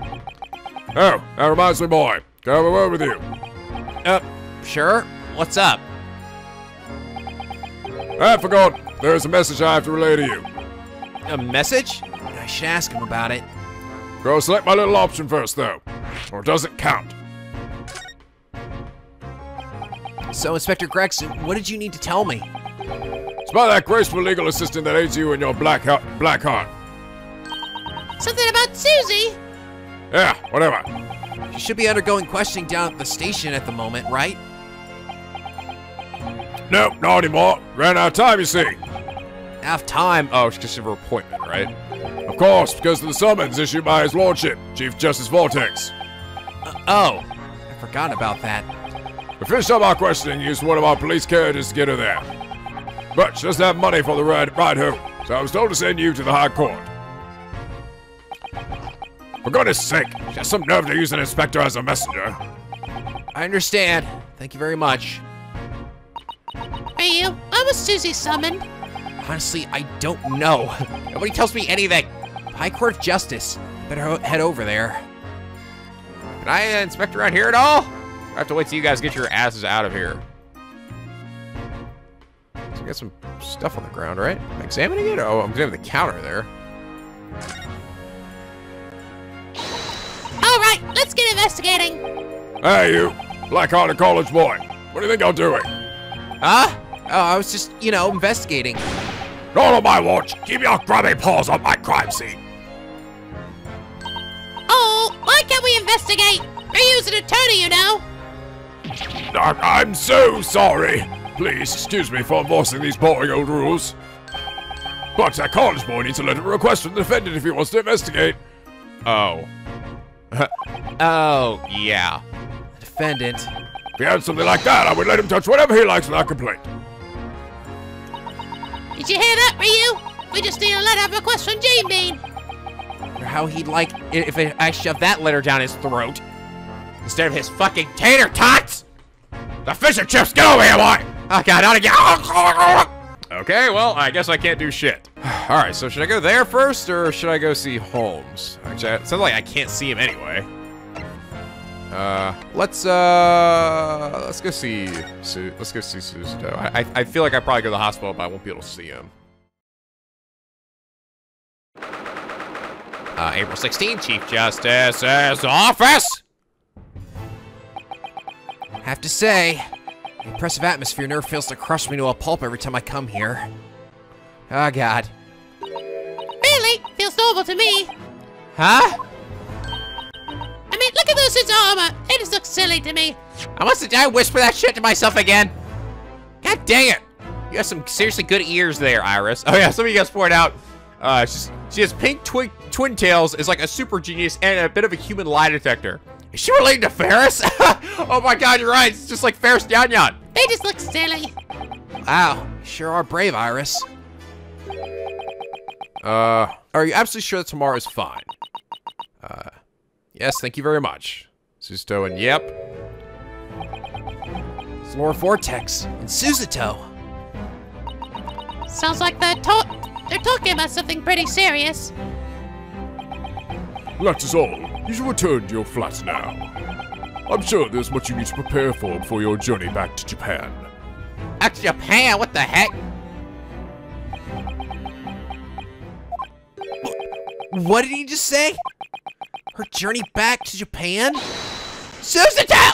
Oh, that reminds me, boy. Can I have a word with you? Uh, sure. What's up? I forgot. There's a message I have to relay to you. A message? I should ask him about it. Go select my little option first, though. Or does it count? So, Inspector Gregson, what did you need to tell me? It's about that graceful legal assistant that aids you in your black, black heart. Something about Susie. Yeah, whatever. She should be undergoing questioning down at the station at the moment, right? Nope, not anymore. Ran out of time, you see. Half time. Oh, it's just of her appointment, right? Of course, because of the summons issued by His Lordship, Chief Justice Vortex. Uh, oh, I forgot about that. We finished up our questioning, used one of our police carriages to get her there. But she doesn't have money for the ride, ride home, so I was told to send you to the High Court. For goodness sake, she has some nerve to use an inspector as a messenger. I understand. Thank you very much. Ryu, why was Susie summoned? Honestly, I don't know. Nobody tells me anything. High Court of Justice. Better head over there. Can I uh, inspect around here at all? I have to wait till you guys get your asses out of here. So we got some stuff on the ground, right? Am I examining it? Oh, I'm examining the counter there. All right, let's get investigating. Hey, you, black-hearted college boy. What do you think I'm doing? Huh? Oh, I was just, you know, investigating. Not on my watch. Keep your grubby paws on my crime scene. Oh, why can't we investigate? Ryu's an attorney, you know. I- I'm so sorry. Please excuse me for enforcing these boring old rules. But that college boy needs a letter of request from the defendant if he wants to investigate. Oh. oh, yeah. The defendant. If he had something like that, I would let him touch whatever he likes without complaint. Did you hear that, Ryu? We just need a letter of request from Gene Bean. Or how he'd like it if I shoved that letter down his throat. Instead of his fucking tater tots! The fish and chips, get over here, boy! Oh god, not again! Okay, well, I guess I can't do shit. Alright, so should I go there first, or should I go see Holmes? Actually, it sounds like I can't see him anyway. Uh, let's, uh, let's go see, Su let's go see Susato. I, I, I feel like I probably go to the hospital, but I won't be able to see him. Uh, April 16th, Chief Justice's office! Have to say, the oppressive atmosphere never fails to crush me to a pulp every time I come here. Oh god. Really? Feels normal to me. Huh? I mean, look at those suits armor. They just look silly to me. I must did I whisper that shit to myself again? God dang it! You have some seriously good ears there, Iris. Oh yeah, some of you guys pointed out, uh, she's, she has pink twin, twin tails, is like a super genius, and a bit of a human lie detector. Is she related to Ferris? oh my god, you're right, it's just like Ferris Yan Yan. They just look silly. Wow, you sure are brave, Iris. Uh, are you absolutely sure that tomorrow is fine? Uh, yes, thank you very much. Susato and yep. It's Laura Vortex and Susato. Sounds like they're they're talking about something pretty serious. That is all. You should return to your flat now. I'm sure there's much you need to prepare for before your journey back to Japan. Back to Japan? What the heck? What did he just say? Her journey back to Japan? Susato!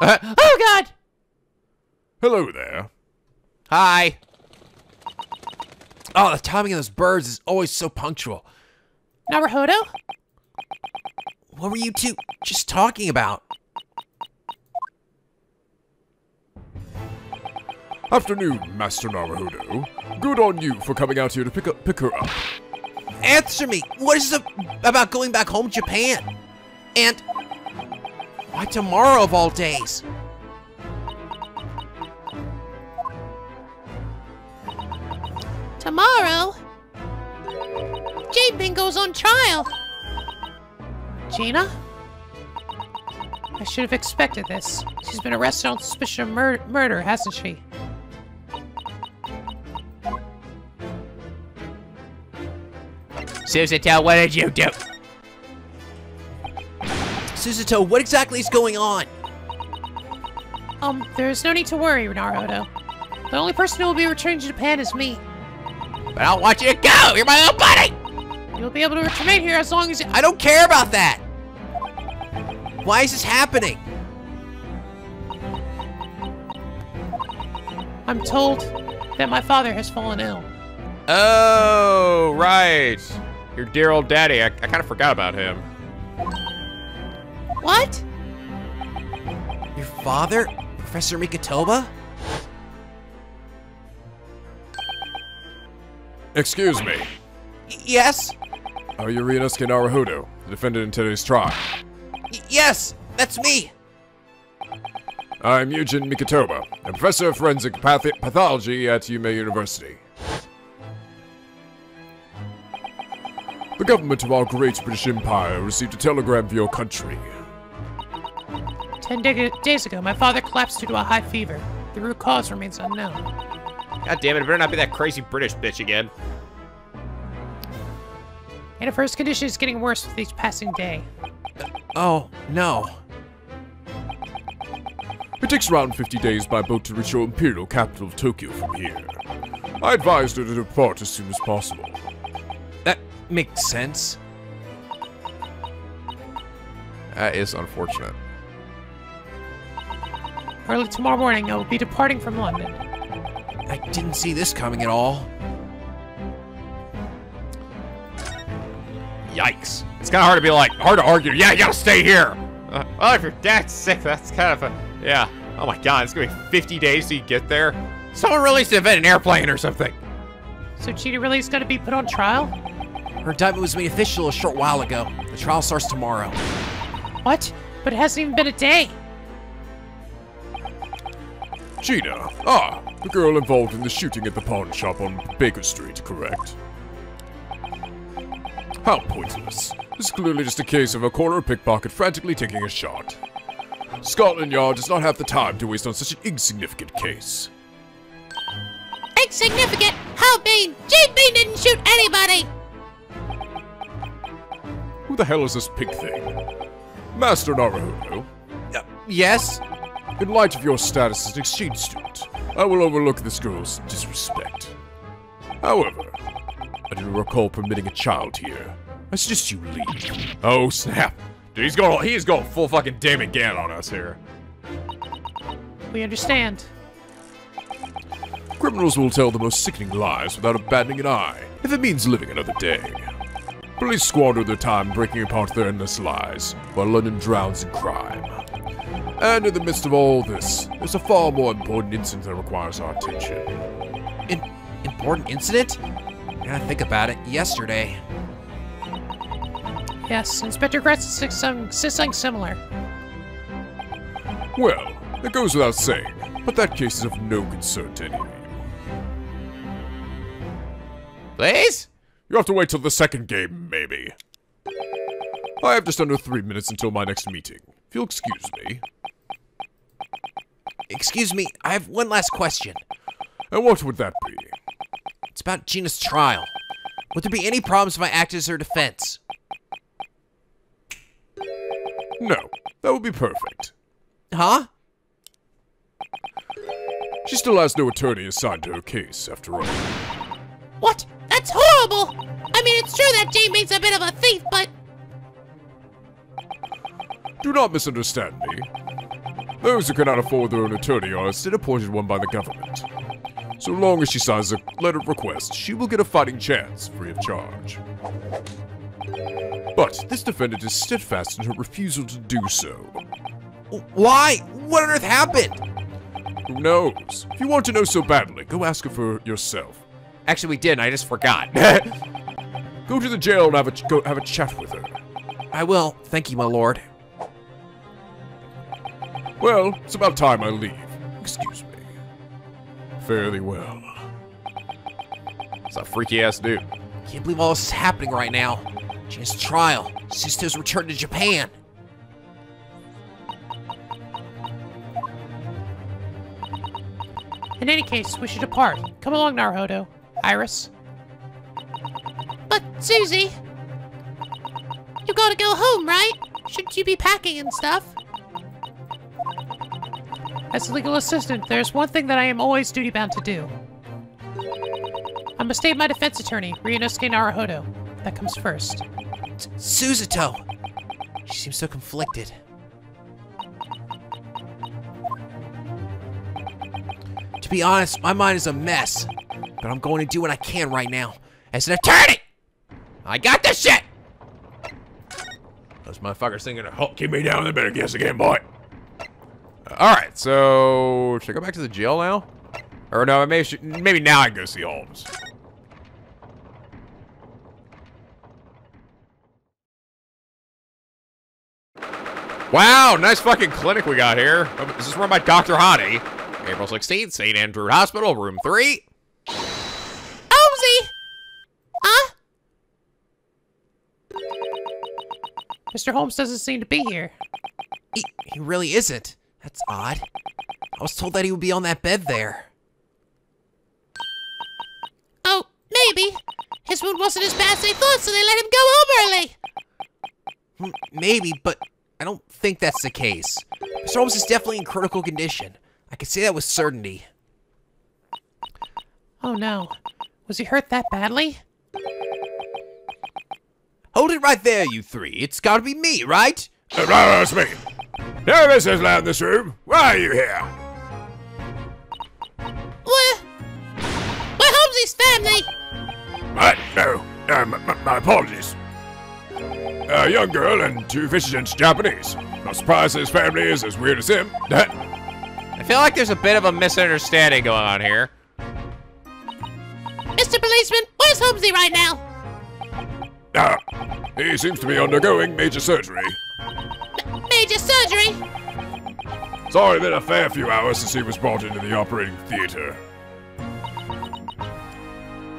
Uh, oh god! Hello there. Hi. Oh, the timing of those birds is always so punctual. Naruhodo? What were you two just talking about? Afternoon, Master Naruhodo. Good on you for coming out here to pick up pick her up. Answer me. What is it about going back home to Japan? And why tomorrow of all days? Tomorrow? Jade Bingo's on trial. Gina? I should have expected this. She's been arrested on suspicion of mur- murder, hasn't she? Susato, what did you do? Susato, what exactly is going on? Um, there's no need to worry, Naruto. The only person who will be returning to Japan is me. But I don't want you to go. You're my little buddy. You'll be able to remain here as long as you- I don't care about that. Why is this happening? I'm told that my father has fallen ill. oh, right. Your dear old daddy. I, I kind of forgot about him. What? Your father, Professor Mikotoba? Excuse me. Y- yes, Are you Ryunosuke Naruhodo, the defendant in today's trial? Y- yes, that's me. I'm Yujin Mikotoba, a professor of forensic path- pathology at Yume University. The government of our great British Empire received a telegram for your country. Ten days ago, my father collapsed due to a high fever. The root cause remains unknown. God damn it, it better not be that crazy British bitch again. And if his condition is getting worse with each passing day. Oh, no. It takes around 50 days by boat to reach your imperial capital of Tokyo from here. I advised her to depart as soon as possible. That makes sense. That is unfortunate. Early tomorrow morning, I will be departing from London. I didn't see this coming at all. Yikes. It's kind of hard to be like, hard to argue. Yeah, you gotta stay here. Uh, well, if your dad's sick, that's kind of a, yeah. Oh my god, it's gonna be 50 days till you get there. Someone released to invent an airplane or something. So Cheetah really is going to be put on trial? Her indictment was made official a short while ago. The trial starts tomorrow. What? But it hasn't even been a day. Cheetah, ah, the girl involved in the shooting at the pawn shop on Baker Street, correct? How pointless. This is clearly just a case of a corner pickpocket frantically taking a shot. Scotland Yard does not have the time to waste on such an insignificant case. Insignificant! How Bean? Jade Bean didn't shoot anybody! Who the hell is this pig thing? Master Naruhodo, Uh, yes? in light of your status as an exchange student, I will overlook this girl's disrespect. However, I do not recall permitting a child here. I suggest you leave. Oh snap. Dude, he's going, he's going full fucking David Gann on us here. We understand. Criminals will tell the most sickening lies without abandoning an eye, if it means living another day. Police squander their time breaking apart their endless lies, while London drowns in crime. And in the midst of all this, there's a far more important incident that requires our attention. In- important incident? I gotta think about it. Yesterday. Yes, Inspector Gretz says says something similar. Well, it goes without saying, but that case is of no concern to any of you. Please? You have to wait till the second game, maybe. I have just under three minutes until my next meeting. If you'll excuse me. Excuse me, I have one last question. And what would that be? It's about Gina's trial. Would there be any problems if I acted as her defense? No, that would be perfect. Huh? She still has no attorney assigned to her case, after all. What? That's horrible! I mean, it's true that Jane makes a bit of a thief, but Do not misunderstand me. Those who cannot afford their own attorney are instead appointed one by the government. So long as she signs a letter of request, she will get a fighting chance, free of charge. But this defendant is steadfast in her refusal to do so. Why? What on earth happened? Who knows? If you want to know so badly, go ask her for yourself. Actually, we did. I just forgot. Go to the jail and have a ch- go have a chat with her. I will. Thank you, my lord. Well, it's about time I leave. Excuse me. Fare thee well. It's a freaky ass dude. Can't believe all this is happening right now. Gina's trial. Susato's return to Japan. in any case, we should depart. Come along, Naruhodo. Iris. But, Susie, you gotta go home, right? Shouldn't you be packing and stuff? As a legal assistant, there's one thing that I am always duty bound to do. I must state my defense attorney, Ryunosuke Naruhodo. That comes first. Susato. She seems so conflicted. To be honest, my mind is a mess. But I'm going to do what I can right now. As an attorney! I got this shit! Those motherfuckers thinking, oh, Keep me down in the bed against again, boy. All right. So should I go back to the jail now? Or no, maybe should, maybe now I can go see Holmes. Wow, nice fucking clinic we got here. Oh, This is run by Dr. Hottie. April 16th, St. Andrew Hospital, room 3. Holmesy! Ah! Huh? Mr. Holmes doesn't seem to be here. He, he really isn't. That's odd. I was told that he would be on that bed there. Oh, maybe. His wound wasn't as bad as they thought, so they let him go home early. Hmm, Maybe, but I don't think that's the case. Mr. Holmes is definitely in critical condition. I can say that with certainty. Oh no. Was he hurt that badly? Hold it right there, you three. It's gotta be me, right? Uh, That's me. No visitors allowed in this room. Why are you here? We're... We're Holmesy's family. What? No. Uh, m- m- my apologies. A young girl and two fishermen's Japanese. Not surprised his family is as weird as him. I feel like there's a bit of a misunderstanding going on here. Mr. Policeman, where's Holmesy right now? Ah, he seems to be undergoing major surgery. Major surgery. It's already been a fair few hours since he was brought into the operating theater.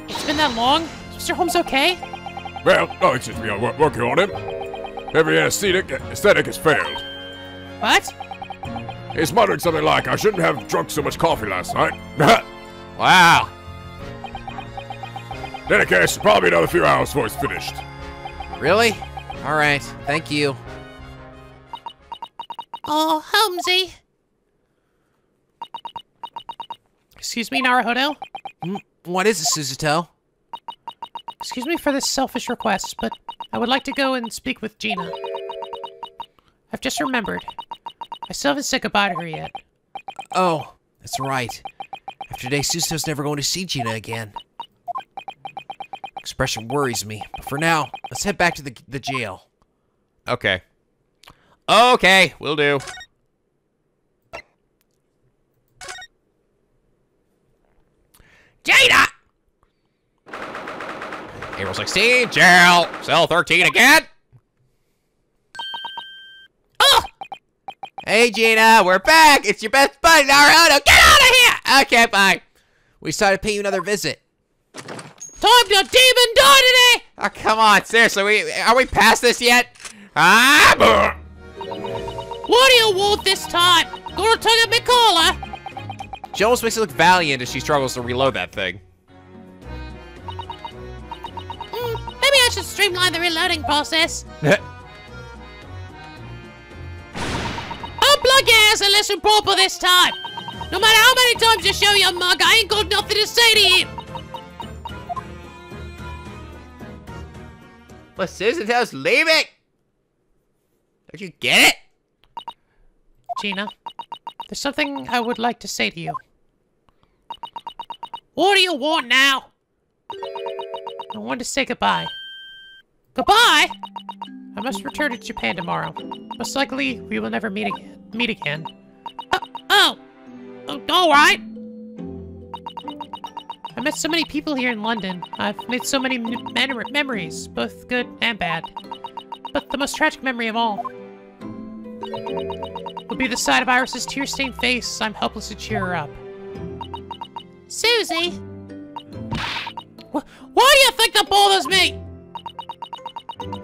It's been that long? Is Mr. Holmes okay? Well, oh, it seems we are working on him. Every anesthetic aesthetic has failed. What? He's muttering something like, I shouldn't have drunk so much coffee last night. Wow. In any case, probably another few hours before it's finished. Really? Alright, thank you. Oh, Holmesy. Excuse me, Naruhodo? Mm, what is it, Susato? Excuse me for this selfish request, but I would like to go and speak with Gina. I've just remembered. I still haven't said goodbye to her yet. Oh, that's right. After today, Susato's never going to see Gina again. Expression worries me, but for now, let's head back to the, the jail. Okay. Okay, will do. Jada! April 16, jail, cell 13 again. Oh! Hey, Gina, we're back. It's your best buddy, Naruto. Get out of here! Okay, bye. We decided to pay you another visit. Time to demon die today. Oh, come on, seriously, we, are we past this yet? Ah! What do you want this time? Gonna me collar? She almost makes it look valiant as she struggles to reload that thing. Hmm, maybe I should streamline the reloading process. Unplug your ass and listen proper this time. No matter how many times you show your mug, I ain't got nothing to say to you. But Susan tells leave it. Don't you get it? Gina, there's something I would like to say to you. What do you want now? I want to say goodbye. Goodbye? I must return to Japan tomorrow. Most likely, we will never meet again. Meet again. Uh, oh! oh all right! I met so many people here in London. I've made so many memories, both good and bad. But the most tragic memory of all would be the sight of Iris's tear-stained face. I'm helpless to cheer her up. Susie, Wh- Why do you think that bothers me?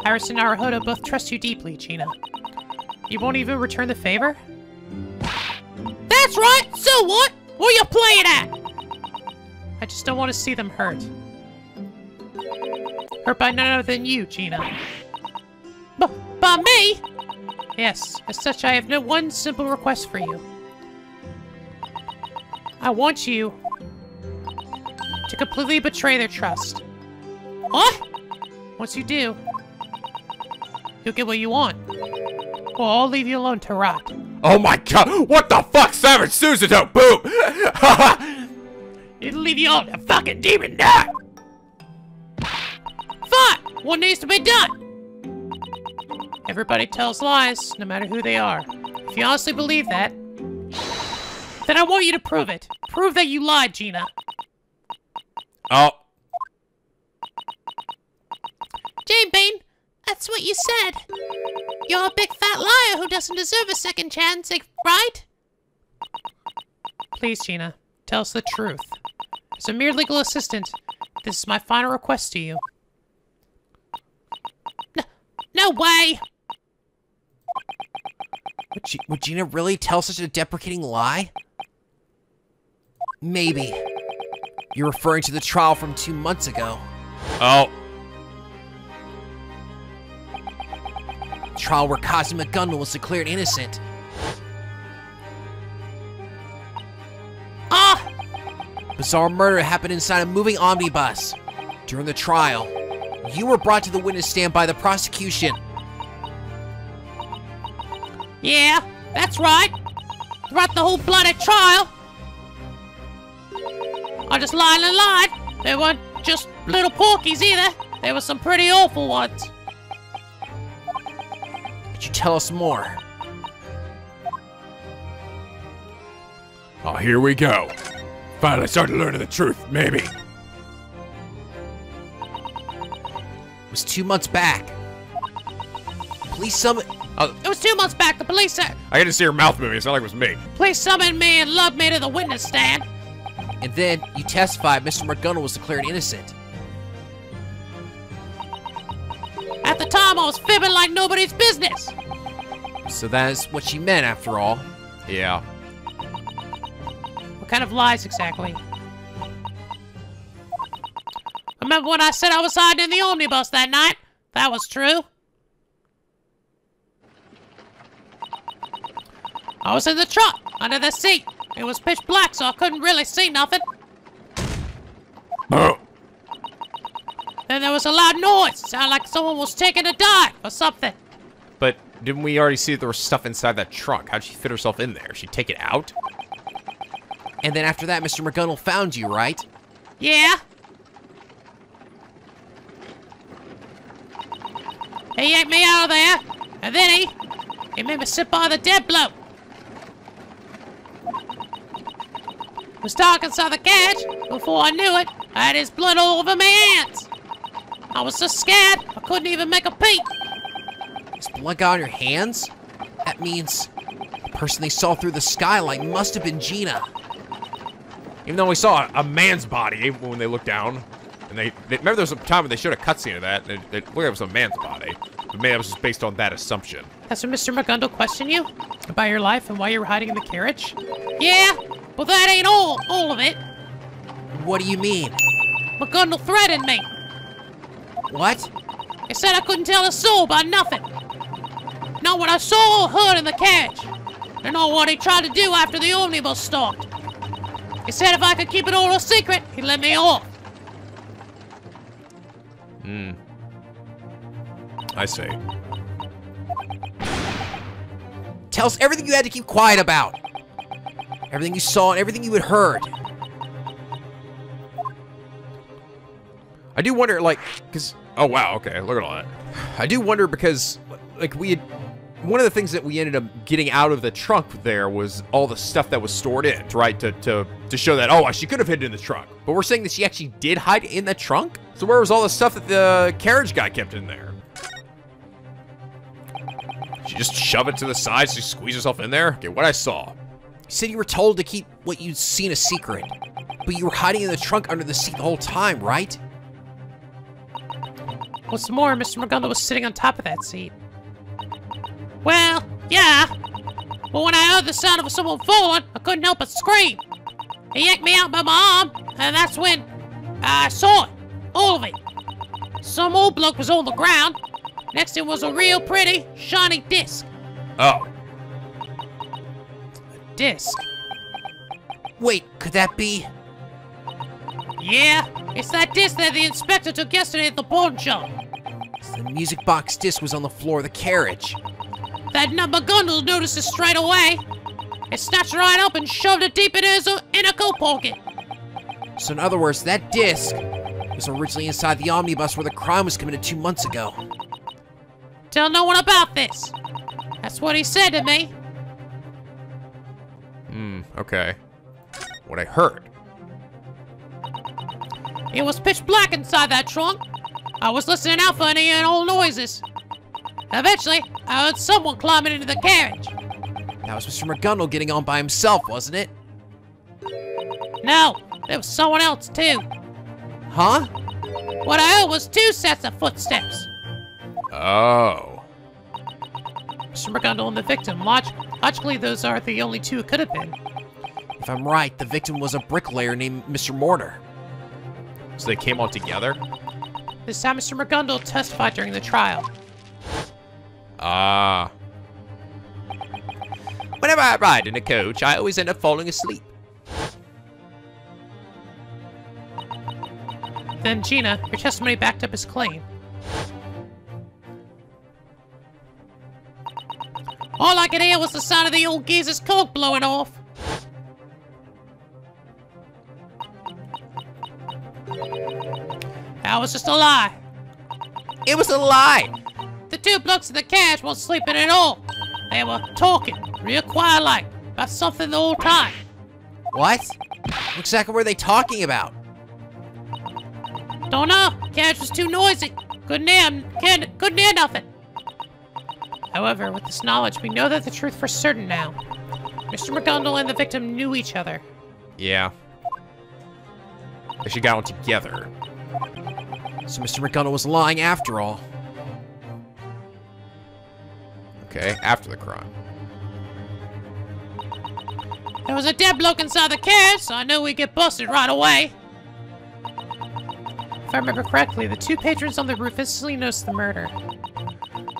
Iris and Naruhodo both trust you deeply, Gina. You won't even return the favor? that's right. So what? What are you playing at? I just don't want to see them hurt. Hurt by none other than you, Gina. B- by me? Yes, as such, I have no one simple request for you. I want you to completely betray their trust. What? Once you do, you'll get what you want. Or I'll leave you alone to rot. Oh my god! What the fuck, Savage Susan? Oh, boom! It'll leave you all to fucking demon die! Fuck! What needs to be done? Everybody tells lies, no matter who they are. If you honestly believe that, then I want you to prove it. Prove that you lied, Gina. oh, Jane Bean, that's what you said. You're a big fat liar who doesn't deserve a second chance, eh, right? Please, Gina, tell us the truth. As a mere legal assistant, this is my final request to you. No way. Would, G- would Gina really tell such a deprecating lie? Maybe. You're referring to the trial from two months ago. oh. Trial where Kazuma Gundam was declared innocent. Ah, Bizarre murder happened inside a moving omnibus. During the trial, you were brought to the witness stand by the prosecution. Yeah, that's right. Throughout the whole bloody trial. I just lied and lied. They weren't just little porkies either. They were some pretty awful ones. Could you tell us more? Oh, here we go. Finally started learning the truth, maybe. It was two months back. Police summon. It was two months back. The police said, I get to see her mouth moving. It's not like it was me. police summoned me and lugged me to the witness stand. And then you testified Mr. Megundal was declared innocent. At the time, I was fibbing like nobody's business. So that is what she meant after all. Yeah. What kind of lies exactly? Remember when I said I was hiding in the omnibus that night? That was true. I was in the truck, under the seat. It was pitch black, so I couldn't really see nothing. Then there was a loud noise. Sounded like someone was taking a dive or something. But didn't we already see that there was stuff inside that trunk? How'd she fit herself in there? She take it out? And then after that, Mr. Megundal found you, right? Yeah? He yanked me out of there, and then he... He made me sit by the dead bloke. It was dark inside the cage. Before I knew it, I had his blood all over my hands. I was so scared, I couldn't even make a peep. Is blood got on your hands? That means the person they saw through the skylight must have been Gina. Even though we saw a, a man's body when they looked down. And they, they remember there was a time when they showed a cutscene of that. And it, it looked like it was a man's body. But maybe that was just based on that assumption. That's when Mr. Megundal questioned you about your life and why you were hiding in the carriage? Yeah, but that ain't all, all of it. What do you mean? Megundal threatened me. What? He said I couldn't tell a soul about nothing. Not what I saw or heard in the cage. And not what he tried to do after the omnibus stopped. He said if I could keep it all a secret, he'd let me off. Hmm. I see. Tell us everything you had to keep quiet about. Everything you saw and everything you had heard. I do wonder, like, because oh wow, okay, look at all that. I do wonder because, like, we had one of the things that we ended up getting out of the trunk there was all the stuff that was stored in, it, right? To to to show that oh, she could have hidden in the trunk, but we're saying that she actually did hide in the trunk. So where was all the stuff that the carriage guy kept in there? She just shove it to the side, she squeeze herself in there. Okay, what I saw. You said you were told to keep what you'd seen a secret, but you were hiding in the trunk under the seat the whole time, right? What's more, Mr. Megundal was sitting on top of that seat. Well, yeah. But when I heard the sound of someone falling, I couldn't help but scream. He yanked me out by my arm, and that's when I saw it. All of it. Some old bloke was on the ground. Next to him was a real pretty, shiny disc. Oh, Disc. Wait, could that be? Yeah, it's that disc that the inspector took yesterday at the pawn shop. The music box disc was on the floor of the carriage. That number Gundle noticed it straight away. It snatched it right up and shoved it deep in his inner coat pocket. So in other words, that disc was originally inside the omnibus where the crime was committed two months ago. Tell no one about this. That's what he said to me. Hmm, okay. What I heard. It was pitch black inside that trunk. I was listening out for any old noises. Eventually, I heard someone climbing into the carriage. That was Mr. Megundal getting on by himself, wasn't it? No, there was someone else too. Huh? What I heard was two sets of footsteps. Oh. Mr. Megundal and the victim. Log logically, those are the only two it could have been. If I'm right, the victim was a bricklayer named Mr. Mortar. So they came all together? This time, Mr. Megundal testified during the trial. Ah. Whenever I ride in a coach, I always end up falling asleep. Then, Gina, your testimony backed up his claim. All I could hear was the sound of the old geezer's coke blowing off. That was just a lie. It was a lie! The two blokes in the carriage weren't sleeping at all. They were talking, real quiet like, about something the whole time. What? What exactly were they talking about? Don't know. Carriage was too noisy. Couldn't hear, couldn't hear nothing. However, with this knowledge, we know that the truth for certain now. Mr. Megundal and the victim knew each other. Yeah. They should got on together. So Mr. Megundal was lying after all. Okay, after the crime. There was a dead bloke inside the carriage, so I knew we'd get busted right away. If I remember correctly, the two patrons on the roof instantly noticed the murder.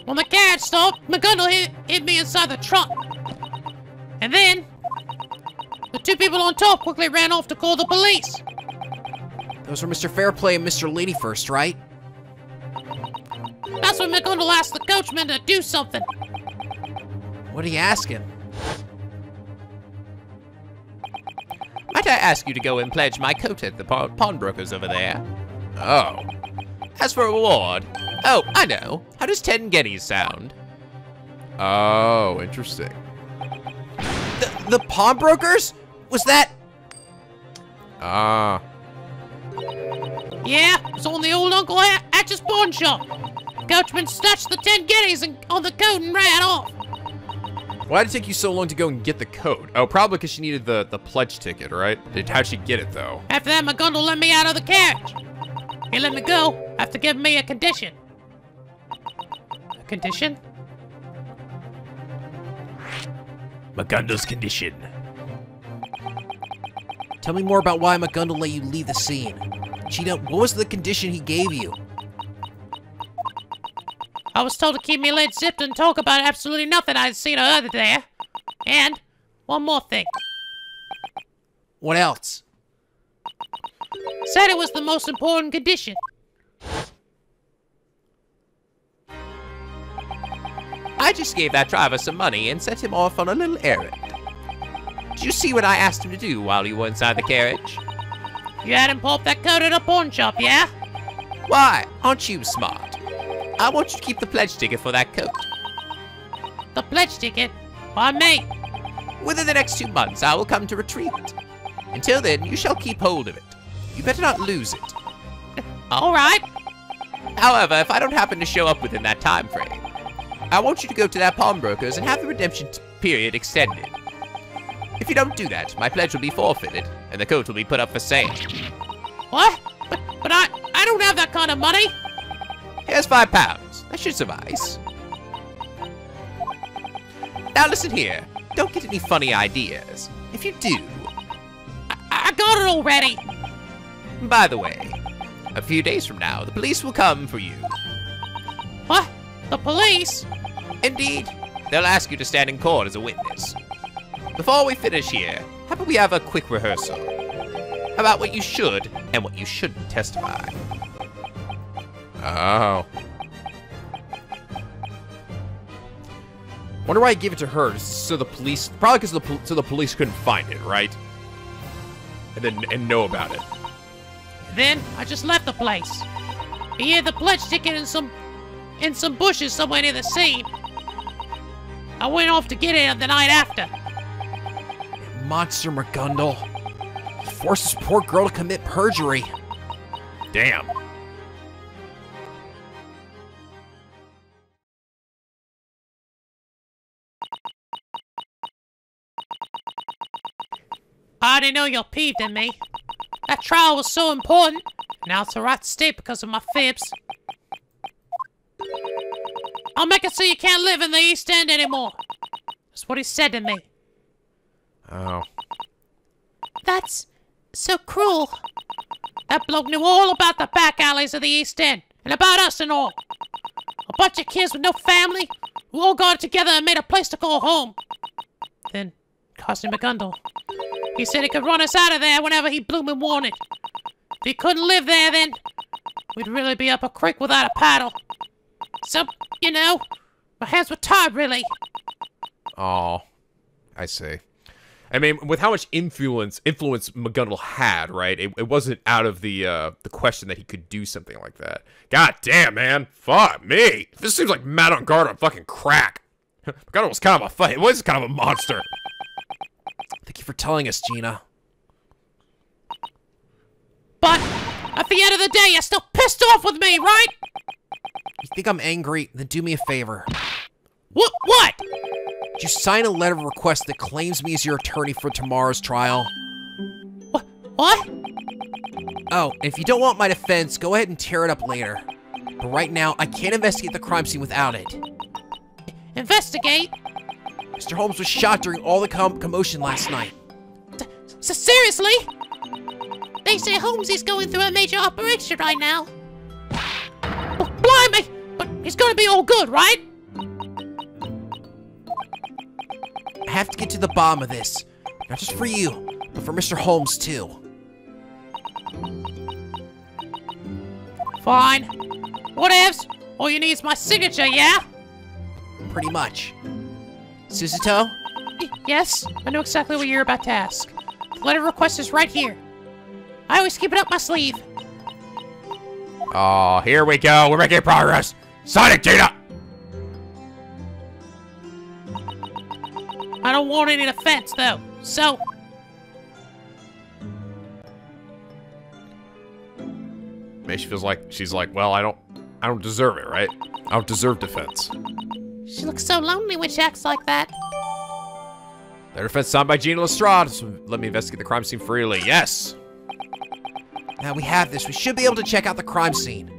When the carriage stopped, Megundal hit, hit me inside the trunk. And then, the two people on top quickly ran off to call the police. Those were Mr. Fairplay and Mr. Ladyfirst, right? That's when Megundal asked the coachman to do something. What did he ask him? Might I ask you to go and pledge my coat at the pawnbrokers over there? Oh. As for reward, oh, I know. How does ten guineas sound? Oh, interesting. The, the pawnbrokers? Was that... Ah. Yeah, it was on the old Uncle Ha- Hatch's pawn shop. Coachman snatched the ten guineas and, on the coat and ran off. Why did it take you so long to go and get the code? Oh, probably because she needed the, the pledge ticket, right? How'd she get it, though? After that, Megundal let me out of the carriage. He let me go after giving me a condition. A condition? Megundal's condition. Tell me more about why Megundal let you leave the scene. Cheetah, what was the condition he gave you? I was told to keep me lid zipped and talk about absolutely nothing I'd seen or heard there. And one more thing. What else? Said it was the most important condition. I just gave that driver some money and sent him off on a little errand. Did you see what I asked him to do while you were inside the carriage? You had him pull up that coat at a pawn shop, yeah? Why, aren't you smart? I want you to keep the pledge ticket for that coat. The pledge ticket? By me. Within the next two months, I will come to retrieve it. Until then, you shall keep hold of it. You better not lose it. All right. However, if I don't happen to show up within that time frame, I want you to go to that pawnbroker's and have the redemption period extended. If you don't do that, my pledge will be forfeited, and the coat will be put up for sale. What? But but I I don't have that kind of money. Here's five pounds. That should suffice. Now listen here. Don't get any funny ideas. If you do, I, I got it already. By the way, a few days from now, the police will come for you. What? The police? Indeed, they'll ask you to stand in court as a witness. Before we finish here, how about we have a quick rehearsal about what you should and what you shouldn't testify? Oh. Wonder why I gave it to her, so the police, probably because the so the police couldn't find it, right? And then and know about it. Then I just left the place. He hid the pledge ticket in some in some bushes somewhere near the sea. I went off to get it the night after. Monster Megundal. He forced this poor girl to commit perjury. Damn. I didn't know you're peeved at me. That trial was so important. Now it's a right state because of my fibs. I'll make it so you can't live in the East End anymore. That's what he said to me. Oh. That's so cruel. That bloke knew all about the back alleys of the East End, and about us and all. A bunch of kids with no family, who all got together and made a place to call home. Then, Carson Megundal. He said he could run us out of there whenever he bloomin' wanted. If he couldn't live there, then we'd really be up a creek without a paddle. So, you know, my hands were tied, really. Oh. I see. I mean, with how much influence influence Megundal had, right? It, it wasn't out of the uh, the question that he could do something like that. God damn, man. Fuck me. This seems like Matt on guard on fucking crack. Megundal was kind of a fight. Was kind of a monster. Thank you for telling us, Gina. But at the end of the day, you're still pissed off with me, right? You think I'm angry? Then do me a favor. What? What? Did you sign a letter of request that claims me as your attorney for tomorrow's trial? What? What? Oh, if you don't want my defense, go ahead and tear it up later. But right now, I can't investigate the crime scene without it. Investigate? Mr. Holmes was shot during all the com commotion last night. So seriously? They say Holmes is going through a major operation right now. Oh, blimey! But he's gonna be all good, right? I have to get to the bottom of this. Not just for you, but for Mr. Holmes, too. Fine. Whatevs. All you need is my signature, yeah? Pretty much. Susato? Yes, I know exactly what you're about to ask. The letter request is right here. I always keep it up my sleeve. Oh, here we go. We're making progress. Sonic Gina. I don't want any offense, though. So, Maybe she feels like she's like, well, I don't, I don't deserve it, right? I don't deserve defense. She looks so lonely when she acts like that. Letter defense signed by Gina Lestrade. So let me investigate the crime scene freely. Yes. Now we have this. We should be able to check out the crime scene.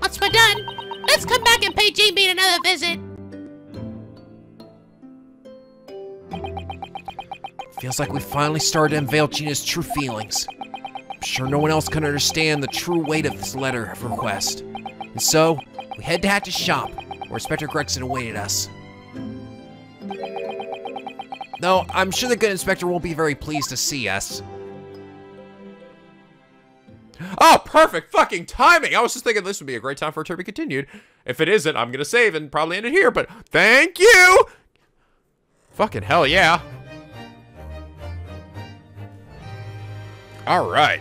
Once we're done, let's come back and pay Jane Bean another visit. Feels like we finally started to unveil Gina's true feelings. I'm sure no one else can understand the true weight of this letter of request. And so, we head to Hatch's shop, where Inspector Gregson awaited us. Though, I'm sure the good inspector won't be very pleased to see us. Oh, perfect fucking timing. I was just thinking this would be a great time for to be continued. If it isn't, I'm gonna save and probably end it here, but thank you! Fucking hell yeah. Alright.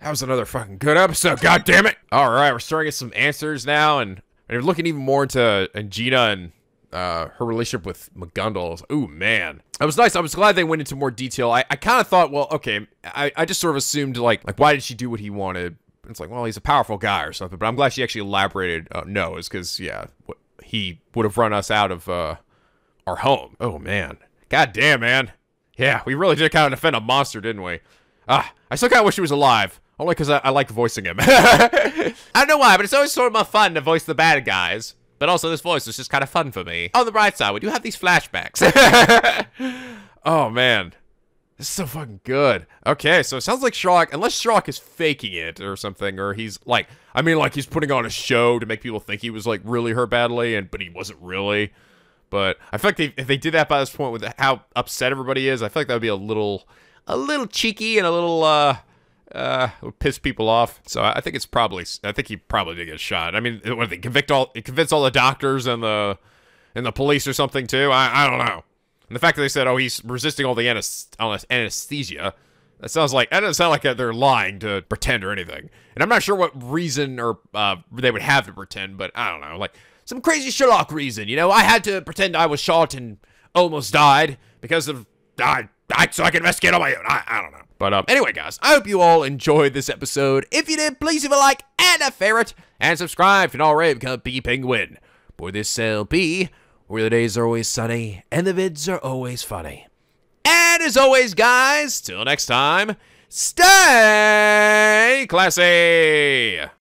That was another fucking good episode, god damn it! Alright, we're starting to get some answers now, and, and looking even more into Angina and uh, her relationship with Megundal. Ooh, man. That was nice. I was glad they went into more detail. I, I kind of thought, well, okay, I, I just sort of assumed, like, like, why did she do what he wanted? It's like, well, he's a powerful guy or something. But I'm glad she actually elaborated. Uh, no, it's because, yeah, what, he would have run us out of uh, our home. Oh, man. God damn, man. Yeah, we really did kind of defend a monster, didn't we? Ah, I still kind of wish he was alive. Only because I, I like voicing him. I don't know why, but it's always sort of more fun to voice the bad guys. But also, this voice was just kind of fun for me. On the bright side, we do have these flashbacks. oh, man. This is so fucking good. Okay, so it sounds like Sherlock, unless Sherlock is faking it or something, or he's like, I mean, like he's putting on a show to make people think he was like really hurt badly, and but he wasn't really. But I feel like they, if they did that by this point with how upset everybody is, I feel like that would be a little, a little cheeky and a little, uh, uh, would piss people off. So I think it's probably, I think he probably did get shot. I mean, what they convict all, convince all the doctors and the, and the police or something too. I, I don't know. And the fact that they said, oh, he's resisting all the anesthesia, that sounds like, that doesn't sound like they're lying to pretend or anything. And I'm not sure what reason or, uh, they would have to pretend, but I don't know, like, some crazy Sherlock reason, you know? I had to pretend I was shot and almost died because of, I, I, so I can investigate on my own. I, I don't know. But um, anyway, guys, I hope you all enjoyed this episode. If you did, please leave a like and a favorite, and subscribe if you're not already become Picky Penguin. For this LP, where the days are always sunny and the vids are always funny. And as always, guys, till next time, stay classy!